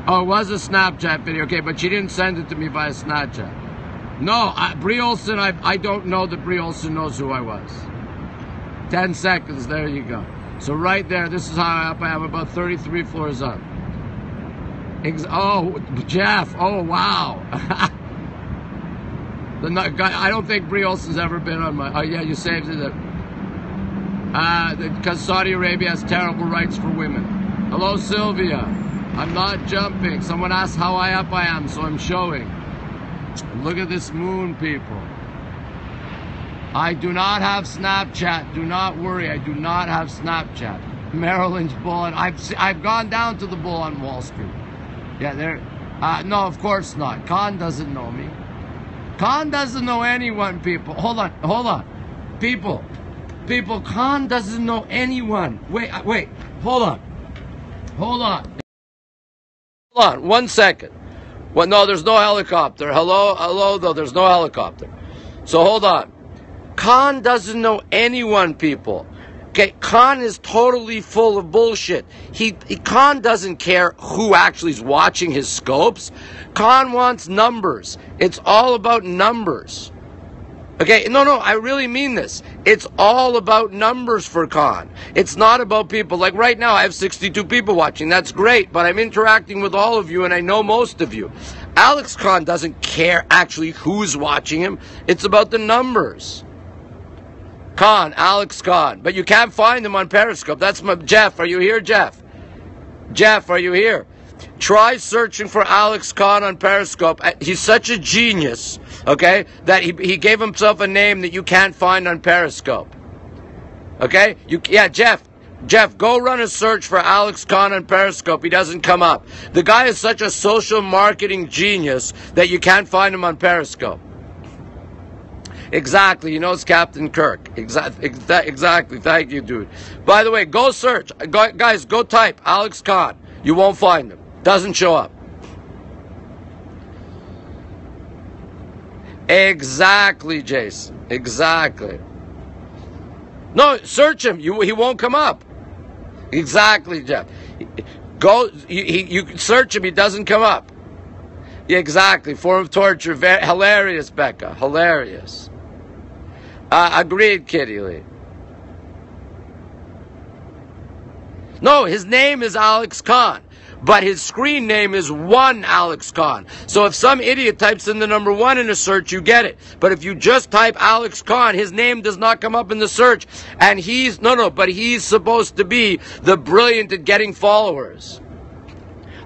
Oh, it was a Snapchat video. Okay, but she didn't send it to me via Snapchat. No, I, Bree Olson, I, I don't know that Bree Olson knows who I was. 10 seconds, there you go. So right there, this is how up I am, about 33 floors up. Ex- oh, Jeff, oh wow. the guy, I don't think Bree Olson's ever been on my, oh yeah, you saved it. Uh, because Saudi Arabia has terrible rights for women. Hello, Sylvia. I'm not jumping. Someone asked how high up I am, so I'm showing. Look at this moon, people. I do not have Snapchat. Do not worry. I do not have Snapchat. Merrill Lynch bull. I've I've gone down to the bull on Wall Street. Yeah, there. Uh, no, of course not. Khan doesn't know me. Khan doesn't know anyone. People, hold on, hold on. People, people. Khan doesn't know anyone. Wait, uh, wait. Hold on. Hold on. Hold on. One second. Well, no, there's no helicopter. Hello, hello, though, there's no helicopter. So hold on. Khan doesn't know anyone, people. Okay, Khan is totally full of bullshit. He, he Khan doesn't care who actually is watching his scopes. Khan wants numbers. It's all about numbers. Okay, no, no, I really mean this. It's all about numbers for Khan. It's not about people. Like right now, I have 62 people watching. That's great, but I'm interacting with all of you and I know most of you. Alex Khan doesn't care actually who's watching him. It's about the numbers. Khan, Alex Khan. But you can't find him on Periscope. That's my Jeff. Are you here, Jeff? Jeff, are you here? Try searching for Alex Khan on Periscope. Uh, He's such a genius, okay, that he, he gave himself a name that you can't find on Periscope. Okay? You yeah, Jeff. Jeff, go run a search for Alex Khan on Periscope. He doesn't come up. The guy is such a social marketing genius that you can't find him on Periscope. Exactly. You know it's Captain Kirk. Exactly. Exactly. Thank you, dude. By the way, go search. Guys, go type Alex Khan. You won't find him. Doesn't show up. Exactly, Jason. Exactly. No, search him. You, he won't come up. Exactly, Jeff. Go. He, you search him. He doesn't come up. Yeah, exactly. Form of torture. Very, hilarious, Becca. Hilarious. Uh, agreed, Kitty Lee. No, his name is Alex Khan, but his screen name is one Alex Khan. So if some idiot types in the number one in a search, you get it. But if you just type Alex Khan, his name does not come up in the search. And he's, no, no, but he's supposed to be the brilliant at getting followers.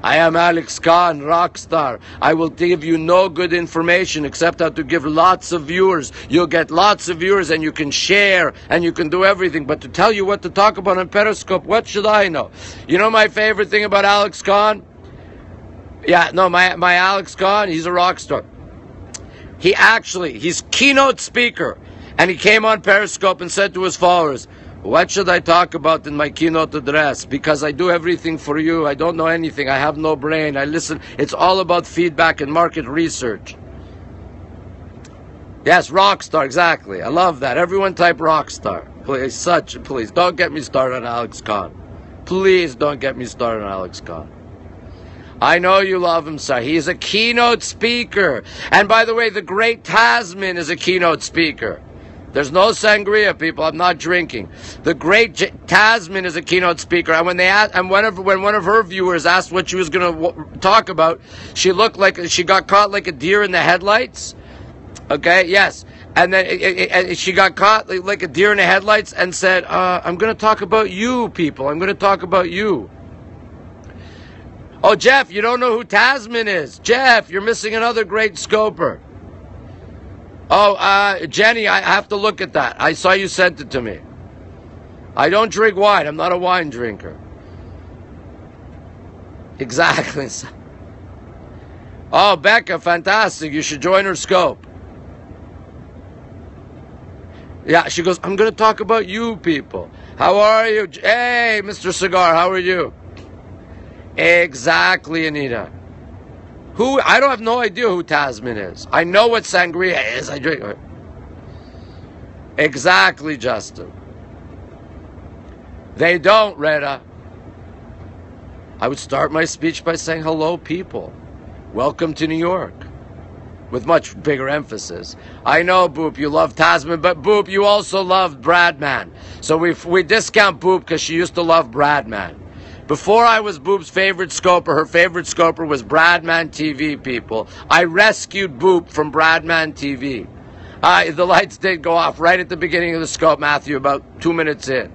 I am Alex Khan, rock star. I will give you no good information except how to give lots of viewers. You'll get lots of viewers and you can share and you can do everything. But to tell you what to talk about on Periscope, what should I know? You know my favorite thing about Alex Khan? Yeah, no, my, my Alex Khan, he's a rock star. He actually, he's keynote speaker. And he came on Periscope and said to his followers, what should I talk about in my keynote address? Because I do everything for you. I don't know anything. I have no brain. I listen. It's all about feedback and market research. Yes, rock star, exactly. I love that. Everyone type rock star. Please, such, please. Don't get me started on Alex Khan. Please don't get me started on Alex Khan. I know you love him, sir. He's a keynote speaker. And by the way, the great Tasman is a keynote speaker. There's no sangria, people. I'm not drinking. The great J- Tasman is a keynote speaker, and when they asked, and whenever when one of her viewers asked what she was going to w- talk about, she looked like she got caught like a deer in the headlights. Okay, yes, and then it, it, it, she got caught like, like, a deer in the headlights and said, uh, "I'm going to talk about you, people. I'm going to talk about you." Oh, Jeff, you don't know who Tasman is. Jeff, you're missing another great scoper. Oh, uh, Jenny, I have to look at that. I saw you sent it to me. I don't drink wine. I'm not a wine drinker. Exactly. Oh, Becca, fantastic. You should join her scope. Yeah, she goes, I'm going to talk about you people. How are you? Hey, Mr. Cigar, how are you? Exactly, Anita. Who I don't have no idea who Tasman is. I know what sangria is. I drink it. Exactly, Justin. They don't, Retta. I would start my speech by saying, hello, people. Welcome to New York. With much bigger emphasis. I know, Boop, you love Tasman, but Boop, you also love Bradman. So we, we discount Boop because she used to love Bradman. Before I was Boop's favorite scoper, her favorite scoper was Bradman TV, people. I rescued Boop from Bradman TV. Uh, the lights did go off right at the beginning of the scope, Matthew, about two minutes in.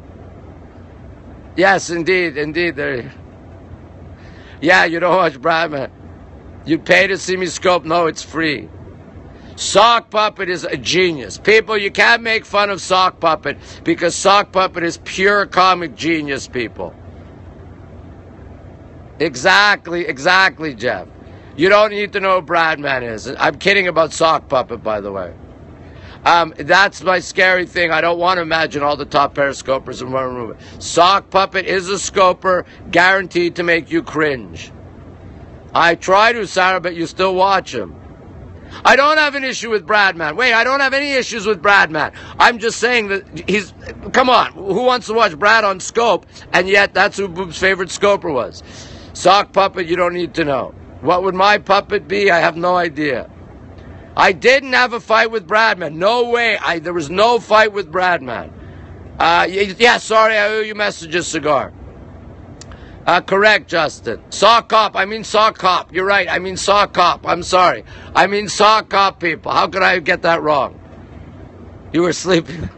Yes, indeed, indeed. There. Yeah, you don't watch Bradman. You pay to see me scope? No, it's free. Sock Puppet is a genius. People, you can't make fun of Sock Puppet because Sock Puppet is pure comic genius, people. Exactly, exactly, Jeff. You don't need to know Bradman is. I'm kidding about Sock Puppet, by the way. Um, that's my scary thing. I don't want to imagine all the top periscopers in one room. Sock Puppet is a scoper guaranteed to make you cringe. I try to, Sarah, but you still watch him. I don't have an issue with Bradman. Wait, I don't have any issues with Bradman. I'm just saying that he's. Come on, who wants to watch Brad on Scope? And yet, that's who Boop's favorite scoper was. Sock puppet, you don't need to know. What would my puppet be? I have no idea. I didn't have a fight with Bradman. No way. I, there was no fight with Bradman. Uh, yeah, sorry, I owe you messages, cigar. Uh, correct, Justin. Saw cop. I mean saw cop. You're right. I mean saw cop. I'm sorry. I mean saw cop people. How could I get that wrong? You were sleeping.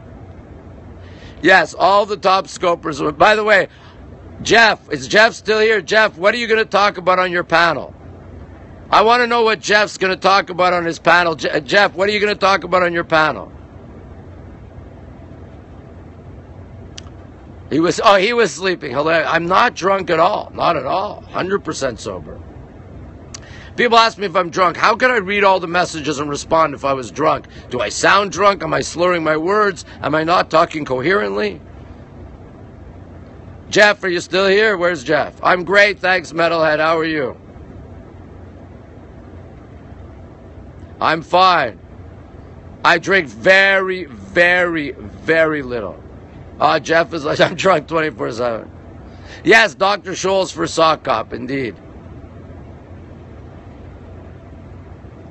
yes, all the top scopers. By the way, Jeff, is Jeff still here? Jeff, what are you going to talk about on your panel? I want to know what Jeff's going to talk about on his panel. Je- Jeff, what are you going to talk about on your panel? He was oh he was sleeping. I'm not drunk at all. Not at all. 100% sober. People ask me if I'm drunk. How can I read all the messages and respond if I was drunk? Do I sound drunk? Am I slurring my words? Am I not talking coherently? Jeff, are you still here? Where's Jeff? I'm great, thanks, Metalhead. How are you? I'm fine. I drink very, very, very little. Uh, Jeff is like, I'm drunk 24 7. Yes, Dr. Scholl's for sock cop, indeed.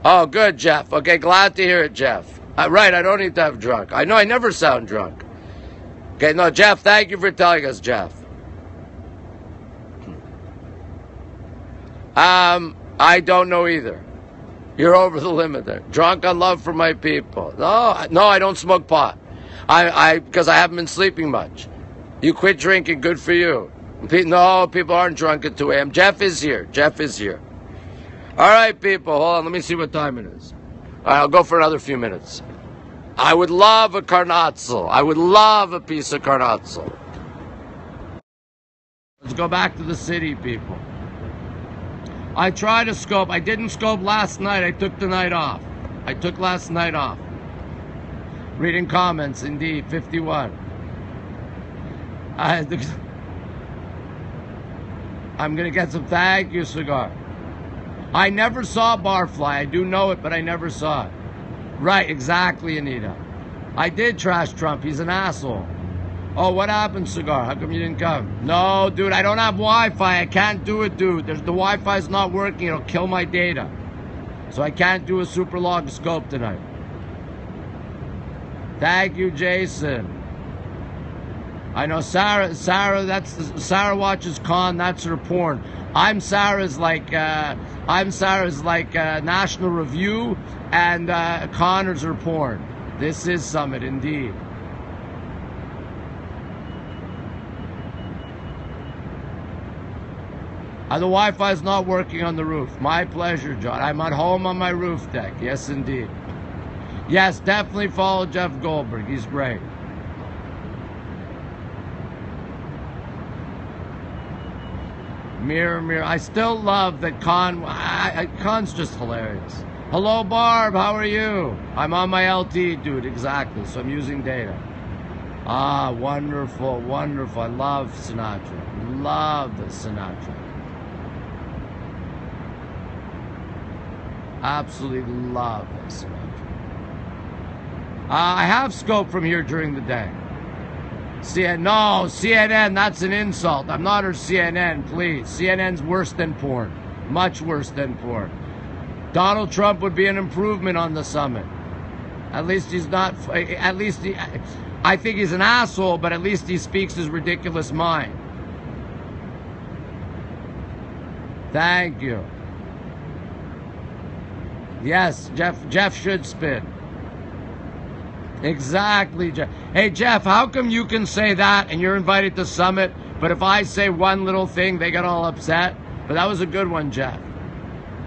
Oh, good, Jeff. Okay, glad to hear it, Jeff. Uh, right, I don't need to have drunk. I know I never sound drunk. Okay, no, Jeff, thank you for telling us, Jeff. Um, I don't know either. You're over the limit there. Drunk on love for my people. No, no, I don't smoke pot. I, I, because I haven't been sleeping much. You quit drinking, good for you. No, people aren't drunk at 2 a.m. Jeff is here. Jeff is here. All right, people, hold on. Let me see what time it is. All right, I'll go for another few minutes. I would love a carnazzo. I would love a piece of carnazzo. Let's go back to the city, people. I tried to scope. I didn't scope last night. I took the night off. I took last night off. Reading comments, indeed, 51. I, I'm going to get some thank you cigar. I never saw Barfly. I do know it, but I never saw it. Right, exactly, Anita. I did trash Trump. He's an asshole. Oh, what happened, Cigar? How come you didn't come? No, dude, I don't have Wi-Fi. I can't do it, dude. There's, the Wi-Fi's not working. It'll kill my data. So I can't do a super long scope tonight. Thank you, Jason. I know Sarah. Sarah, that's Sarah watches Khan. That's her porn. I'm Sarah's like. Uh, I'm Sarah's like uh, National Review, and uh, Connor's her porn. This is Summit indeed. Uh, the Wi-Fi is not working on the roof. My pleasure, John. I'm at home on my roof deck. Yes, indeed. Yes, definitely follow Jeff Goldberg. He's great. Mirror, mirror. I still love that Khan. I, I, Khan's just hilarious. Hello, Barb. How are you? I'm on my LT, dude. Exactly. So I'm using data. Ah, wonderful, wonderful. I love Sinatra. Love the Sinatra. Absolutely love this. Uh, I have scope from here during the day. CNN, no, CNN, that's an insult. I'm not her CNN, please. CNN's worse than porn. Much worse than porn. Donald Trump would be an improvement on the summit. At least he's not, at least he, I think he's an asshole, but at least he speaks his ridiculous mind. Thank you. Yes, Jeff, Jeff should spin. Exactly, Jeff. Hey, Jeff, how come you can say that and you're invited to Summit, but if I say one little thing, they get all upset? But that was a good one, Jeff.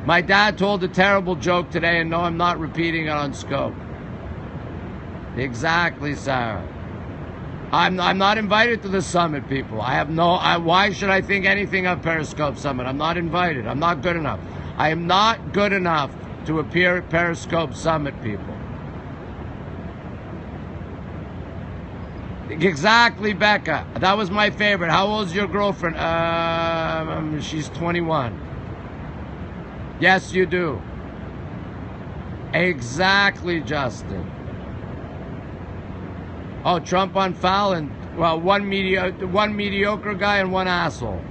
My dad told a terrible joke today, and no, I'm not repeating it on scope. Exactly, Sarah. I'm, I'm not invited to the summit, people. I have no. I, why should I think anything of Periscope Summit? I'm not invited. I'm not good enough. I am not good enough to appear at Periscope Summit, people. Exactly, Becca. That was my favorite. How old's your girlfriend? Um, she's 21. Yes, you do. Exactly, Justin. Oh, Trump on Fallon. Well, one mediocre, one mediocre guy and one asshole.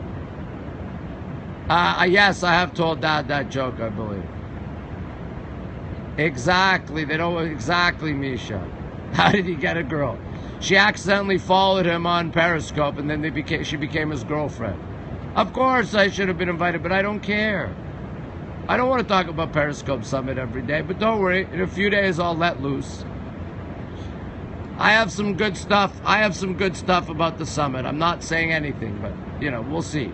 Uh, yes, I have told Dad that joke, I believe. Exactly. They don't exactly, Misha. How did he get a girl? she accidentally followed him on Periscope, and then they became she became his girlfriend. Of course, I should have been invited, but I don't care. I don't want to talk about Periscope Summit every day, but don't worry. In a few days, I'll let loose. I have some good stuff. I have some good stuff about the summit. I'm not saying anything, but you know, we'll see.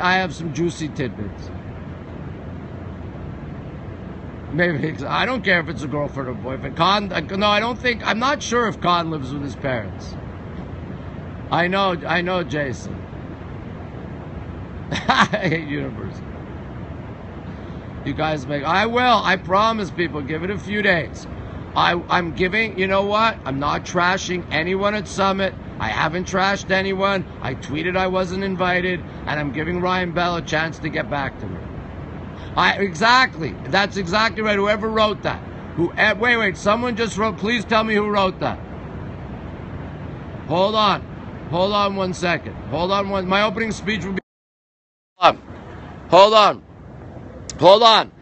I have some juicy tidbits. Maybe I don't care if it's a girlfriend or boyfriend. Khan, uh, no, I don't think. I'm not sure if Khan lives with his parents. I know, I know, Jason. I hate university. You guys make. I will. I promise people. Give it a few days. I, I'm giving. You know what? I'm not trashing anyone at Summit. I haven't trashed anyone. I tweeted I wasn't invited, and I'm giving Ryan Bell a chance to get back to me. I exactly. That's exactly right. Whoever wrote that. Who? Eh, wait, wait. Someone just wrote. Please tell me who wrote that. Hold on. Hold on one second. Hold on one. My opening speech will be. Hold on. Hold on. Hold on.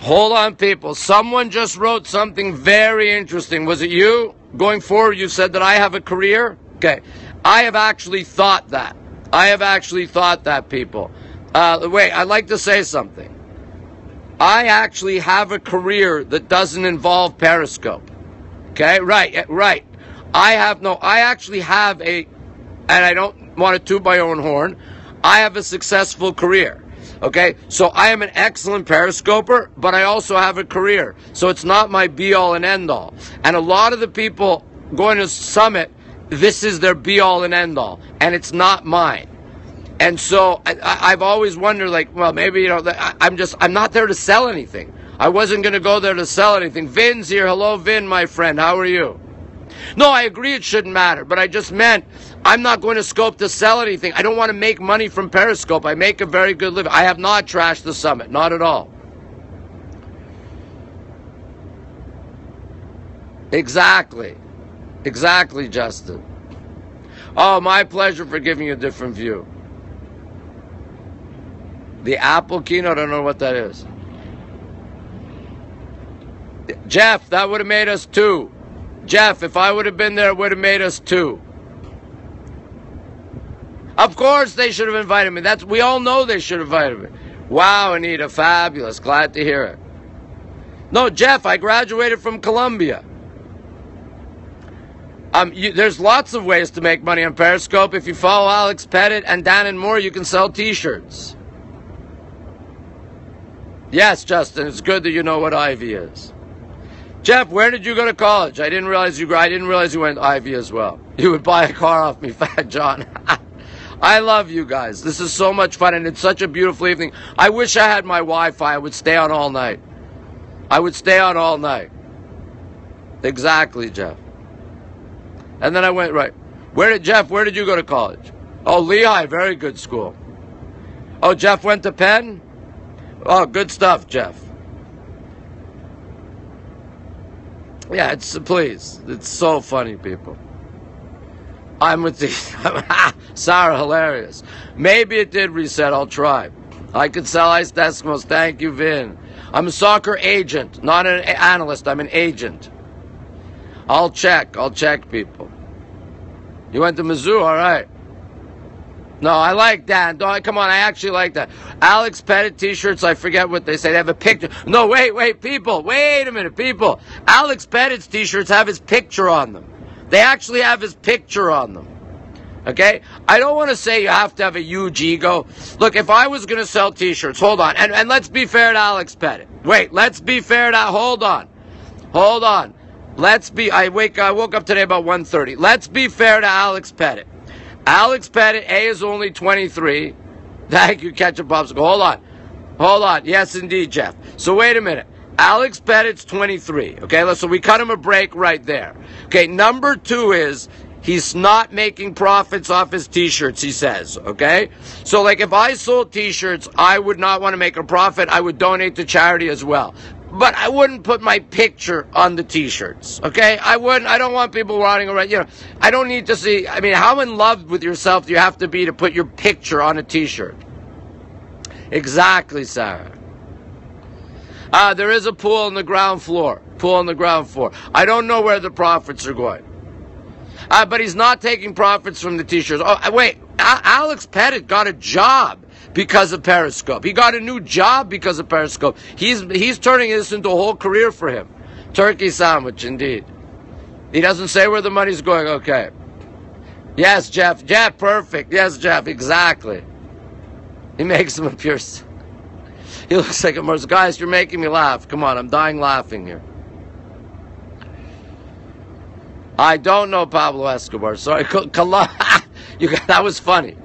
Hold on, people. Someone just wrote something very interesting. Was it you? Going forward, you said that I have a career? Okay. I have actually thought that. I have actually thought that, people. Uh, wait, I'd like to say something. I actually have a career that doesn't involve Periscope. Okay, right, right. I have no, I actually have a, and I don't want to toot my own horn, I have a successful career. Okay, so I am an excellent periscoper, but I also have a career. So it's not my be all and end all. And a lot of the people going to summit, this is their be all and end all, and it's not mine. And so I, have always wondered, like, well, maybe, you know, I'm just, I'm not there to sell anything. I wasn't going to go there to sell anything. Vin's here. Hello, Vin, my friend. How are you? No, I agree it shouldn't matter, but I just meant I'm not going to scope to sell anything. I don't want to make money from Periscope. I make a very good living. I have not trashed the summit, not at all. Exactly. Exactly, Justin. Oh, my pleasure for giving you a different view. The Apple keynote, I don't know what that is. Jeff, that would have made us two. Jeff, if I would have been there, it would have made us two. Of course they should have invited me. That's we all know they should have invited me. Wow, Anita, fabulous. Glad to hear it. No, Jeff, I graduated from Columbia. Um, you, there's lots of ways to make money on Periscope. If you follow Alex Pettitt and Dan and Moore, you can sell T-shirts. Yes, Justin, it's good that you know what Ivy is. Jeff, where did you go to college? I didn't realize you. I didn't realize you went Ivy as well. You would buy a car off me, Fat John. I love you guys. This is so much fun, and it's such a beautiful evening. I wish I had my Wi-Fi. I would stay on all night. I would stay on all night. Exactly, Jeff. And then I went right. Where did Jeff? Where did you go to college? Oh, Lehigh, very good school. Oh, Jeff went to Penn. Oh, good stuff, Jeff. Yeah, it's please. It's so funny, people. I'm with the Sarah, hilarious. Maybe it did reset. I'll try. I could sell ice decimals. Thank you, Vin. I'm a soccer agent, not an analyst. I'm an agent. I'll check. I'll check people. You went to Mizzou, all right. No, I like that. Don't, come on, I actually like that. Alex Pettitt t-shirts, I forget what they say. They have a picture. No, wait, wait, people. Wait a minute, people. Alex Pettitt's t-shirts have his picture on them. They actually have his picture on them. Okay? I don't want to say you have to have a huge ego. Look, if I was going to sell t-shirts, hold on. And, and let's be fair to Alex Pettitt. Wait, let's be fair to, hold on. Hold on. Let's be, I wake, I woke up today about 1.30. Let's be fair to Alex Pettitt. Alex Pettitt, A is only 23. Thank you, Ketchup Popsicle. Hold on. Hold on. Yes, indeed, Jeff. So wait a minute. Alex Pettitt's 23. Okay, so we cut him a break right there. Okay, number two is he's not making profits off his t-shirts, he says. Okay? So like if I sold t-shirts, I would not want to make a profit. I would donate to charity as well but I wouldn't put my picture on the t-shirts. Okay, I wouldn't. I don't want people running around. You know, I don't need to see. I mean, how in love with yourself do you have to be to put your picture on a t-shirt? Exactly, Sarah. Uh, there is a pool on the ground floor. Pool on the ground floor. I don't know where the profits are going. Uh, but he's not taking profits from the t-shirts. Oh, wait. Alex Pettitt got a job because of Periscope. He got a new job because of Periscope. He's, he's turning this into a whole career for him. Turkey sandwich, indeed. He doesn't say where the money's going. Okay. Yes, Jeff. Jeff, perfect. Yes, Jeff, exactly. He makes him appear. He looks like a mercy. Guys, you're making me laugh. Come on, I'm dying laughing here. I don't know Pablo Escobar. Sorry, you that was funny.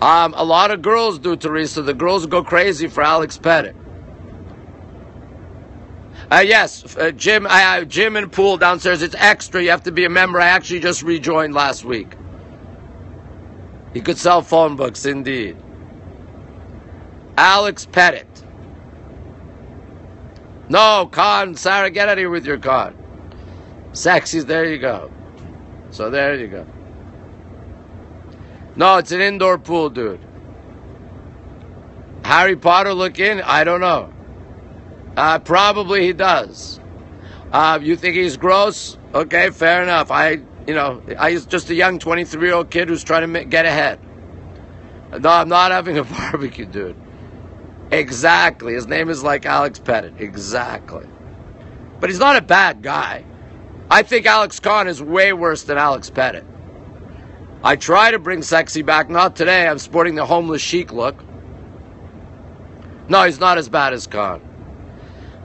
Um, a lot of girls do, Teresa. The girls go crazy for Alex Pettitt. Uh, yes, uh, Jim, uh, Jim and Pool downstairs. It's extra. You have to be a member. I actually just rejoined last week. He could sell phone books, indeed. Alex Pettitt. No, Khan, Sarah, get out of here with your Khan. Sexy's, there you go. So there you go. No, it's an indoor pool, dude. Harry Potter look in? I don't know. Uh, probably he does. Uh, you think he's gross? Okay, fair enough. I, you know, I just a young 23 year old kid who's trying to get ahead. No, I'm not having a barbecue, dude. Exactly. His name is like Alex Pettitt. Exactly. But he's not a bad guy. I think Alex Khan is way worse than Alex Pettitt. I try to bring sexy back. Not today. I'm sporting the homeless chic look. No, he's not as bad as Khan.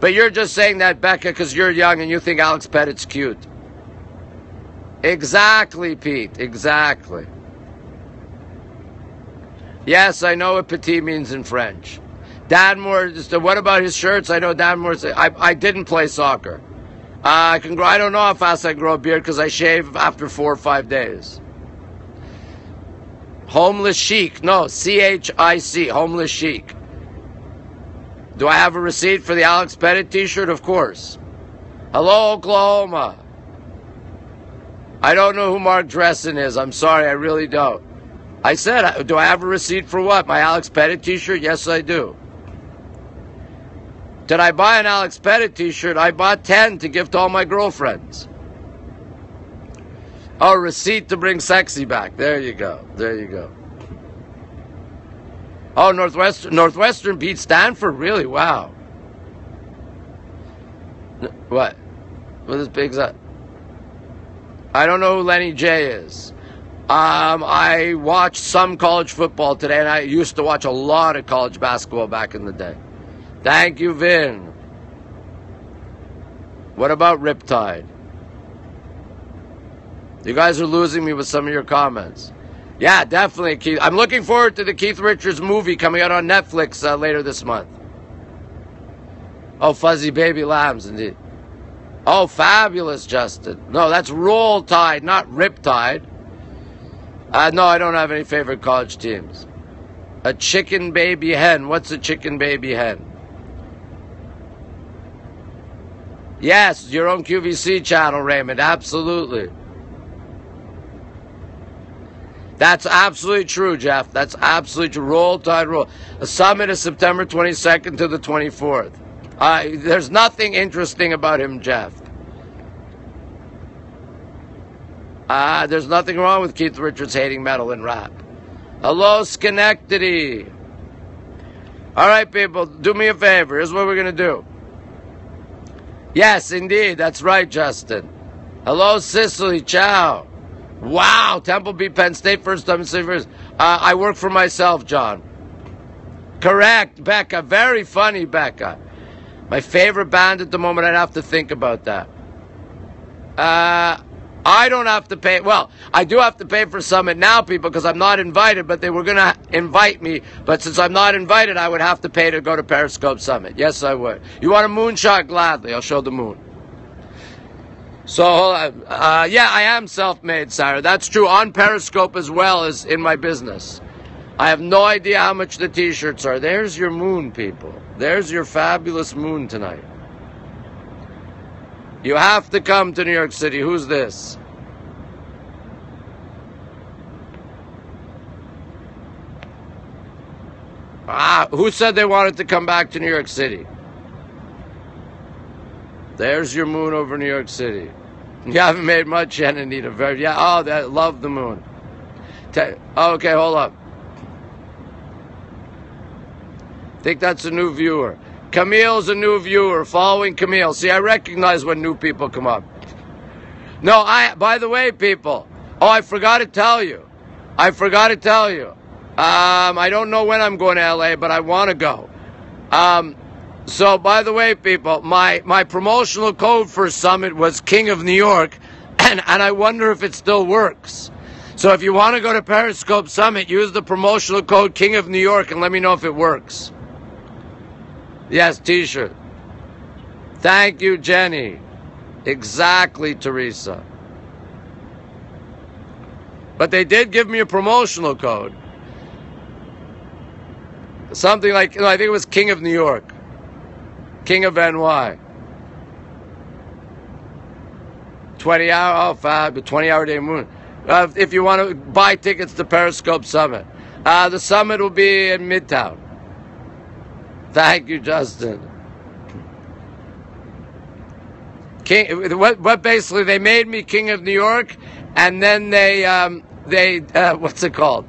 But you're just saying that, Becca, because you're young and you think Alex Pettitt's cute. Exactly, Pete. Exactly. Yes, I know what petit means in French. Danmore, what about his shirts? I know Danmore. I, I didn't play soccer. Uh, I can grow. I don't know how fast I can grow a beard because I shave after four or five days. Homeless chic. No, C H I C. Homeless chic. Do I have a receipt for the Alex Pettitt t shirt? Of course. Hello, Oklahoma. I don't know who Mark Dressen is. I'm sorry, I really don't. I said, uh, do I have a receipt for what? My Alex Pettitt t shirt? Yes, I do. Did I buy an Alex Pettitt t shirt? I bought 10 to give to all my girlfriends. Oh, receipt to bring sexy back. There you go. There you go. Oh, Northwestern Northwestern beat Stanford. Really? Wow. What? What is big? I don't know who Lenny J is. Um, I watched some college football today, and I used to watch a lot of college basketball back in the day. Thank you, Vin. What about Riptide? You guys are losing me with some of your comments. Yeah, definitely, Keith. I'm looking forward to the Keith Richards movie coming out on Netflix uh, later this month. Oh, Fuzzy Baby Lambs, indeed. Oh, fabulous, Justin. No, that's Roll Tide, not Riptide. Uh, no, I don't have any favorite college teams. A chicken baby hen. What's a chicken baby hen? Yes, your own QVC channel, Raymond. Absolutely. That's absolutely true, Jeff. That's absolutely true. Roll Tide Roll. The summit is September 22nd to the 24th. Uh, there's nothing interesting about him, Jeff. Uh, there's nothing wrong with Keith Richards hating metal and rap. Hello, Schenectady. All right, people, do me a favor. Here's what we're going to do. Yes, indeed. That's right, Justin. Hello, Sicily. Ciao. Wow, Temple beat Penn State first time in first. Uh, I work for myself, John. Correct, Becca. Very funny, Becca. My favorite band at the moment. I'd have to think about that. Uh, I don't have to pay. Well, I do have to pay for Summit now, people, because I'm not invited. But they were going to invite me. But since I'm not invited, I would have to pay to go to Periscope Summit. Yes, I would. You want a moonshot? Gladly, I'll show the moon. So, uh, yeah, I am self-made, Sarah. That's true on Periscope as well as in my business. I have no idea how much the T-shirts are. There's your moon, people. There's your fabulous moon tonight. You have to come to New York City. Who's this? Ah, who said they wanted to come back to New York City? There's your moon over New York City. You haven't made much yet, Anita. Very yeah. Oh, that love the moon. Oh, okay, hold up. Think that's a new viewer. Camille's a new viewer. Following Camille. See, I recognize when new people come up. No, I. By the way, people. Oh, I forgot to tell you. I forgot to tell you. Um, I don't know when I'm going to LA, but I want to go. Um, so, by the way, people, my my promotional code for Summit was King of New York, and and I wonder if it still works. So, if you want to go to Periscope Summit, use the promotional code King of New York, and let me know if it works. Yes, T-shirt. Thank you, Jenny. Exactly, Teresa. But they did give me a promotional code. Something like, no, I think it was King of New York. King of NY. 20 hour, oh, fab, 20 hour day moon. Uh, if you want to buy tickets to Periscope Summit, uh, the summit will be in Midtown. Thank you, Justin. King, what, what basically they made me king of New York, and then they, um, they, uh, what's it called?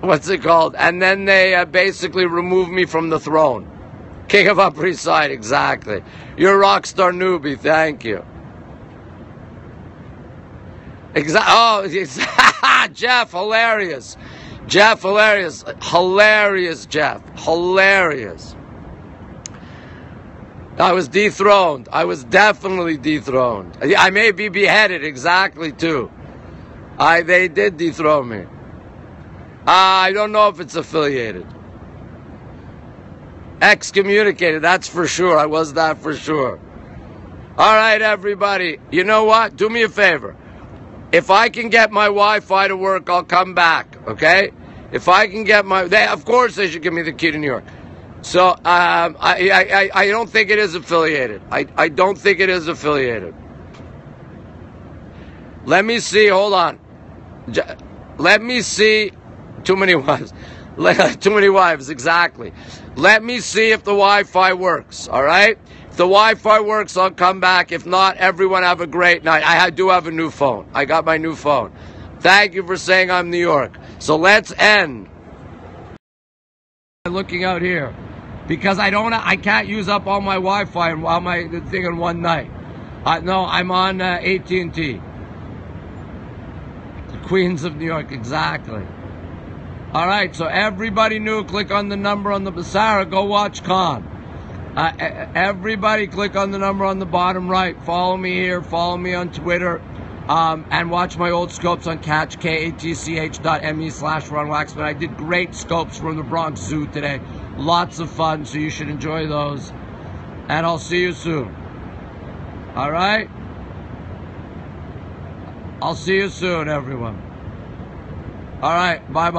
What's it called? And then they uh, basically removed me from the throne. King of Upper East Side, exactly. You're a rock star newbie, thank you. Exactly. Oh, Jeff, hilarious. Jeff, hilarious. Hilarious, Jeff. Hilarious. I was dethroned. I was definitely dethroned. I may be beheaded, exactly, too. I, they did dethrone me. I don't know if it's affiliated. Excommunicated, that's for sure. I was that for sure. All right, everybody. You know what? Do me a favor. If I can get my Wi-Fi to work, I'll come back. Okay? If I can get my, they of course they should give me the key to New York. So um, I, I I don't think it is affiliated. I I don't think it is affiliated. Let me see. Hold on. Let me see. Too many wives. Too many wives. Exactly. Let me see if the Wi-Fi works. All right. If the Wi-Fi works, I'll come back. If not, everyone have a great night. I do have a new phone. I got my new phone. Thank you for saying I'm New York. So let's end. Looking out here because I don't, I can't use up all my Wi-Fi and all my thing in one night. Uh, no, I'm on uh, AT&T. The Queens of New York, exactly. All right, so everybody new, click on the number on the Basara, go watch Khan. Uh, everybody click on the number on the bottom right. Follow me here, follow me on Twitter, um, and watch my old scopes on Katch, K-A-T-C-H dot M-E slash Ron Waxman. I did great scopes from the Bronx Zoo today. Lots of fun, so you should enjoy those. And I'll see you soon. All right? I'll see you soon, everyone. All right, bye bye.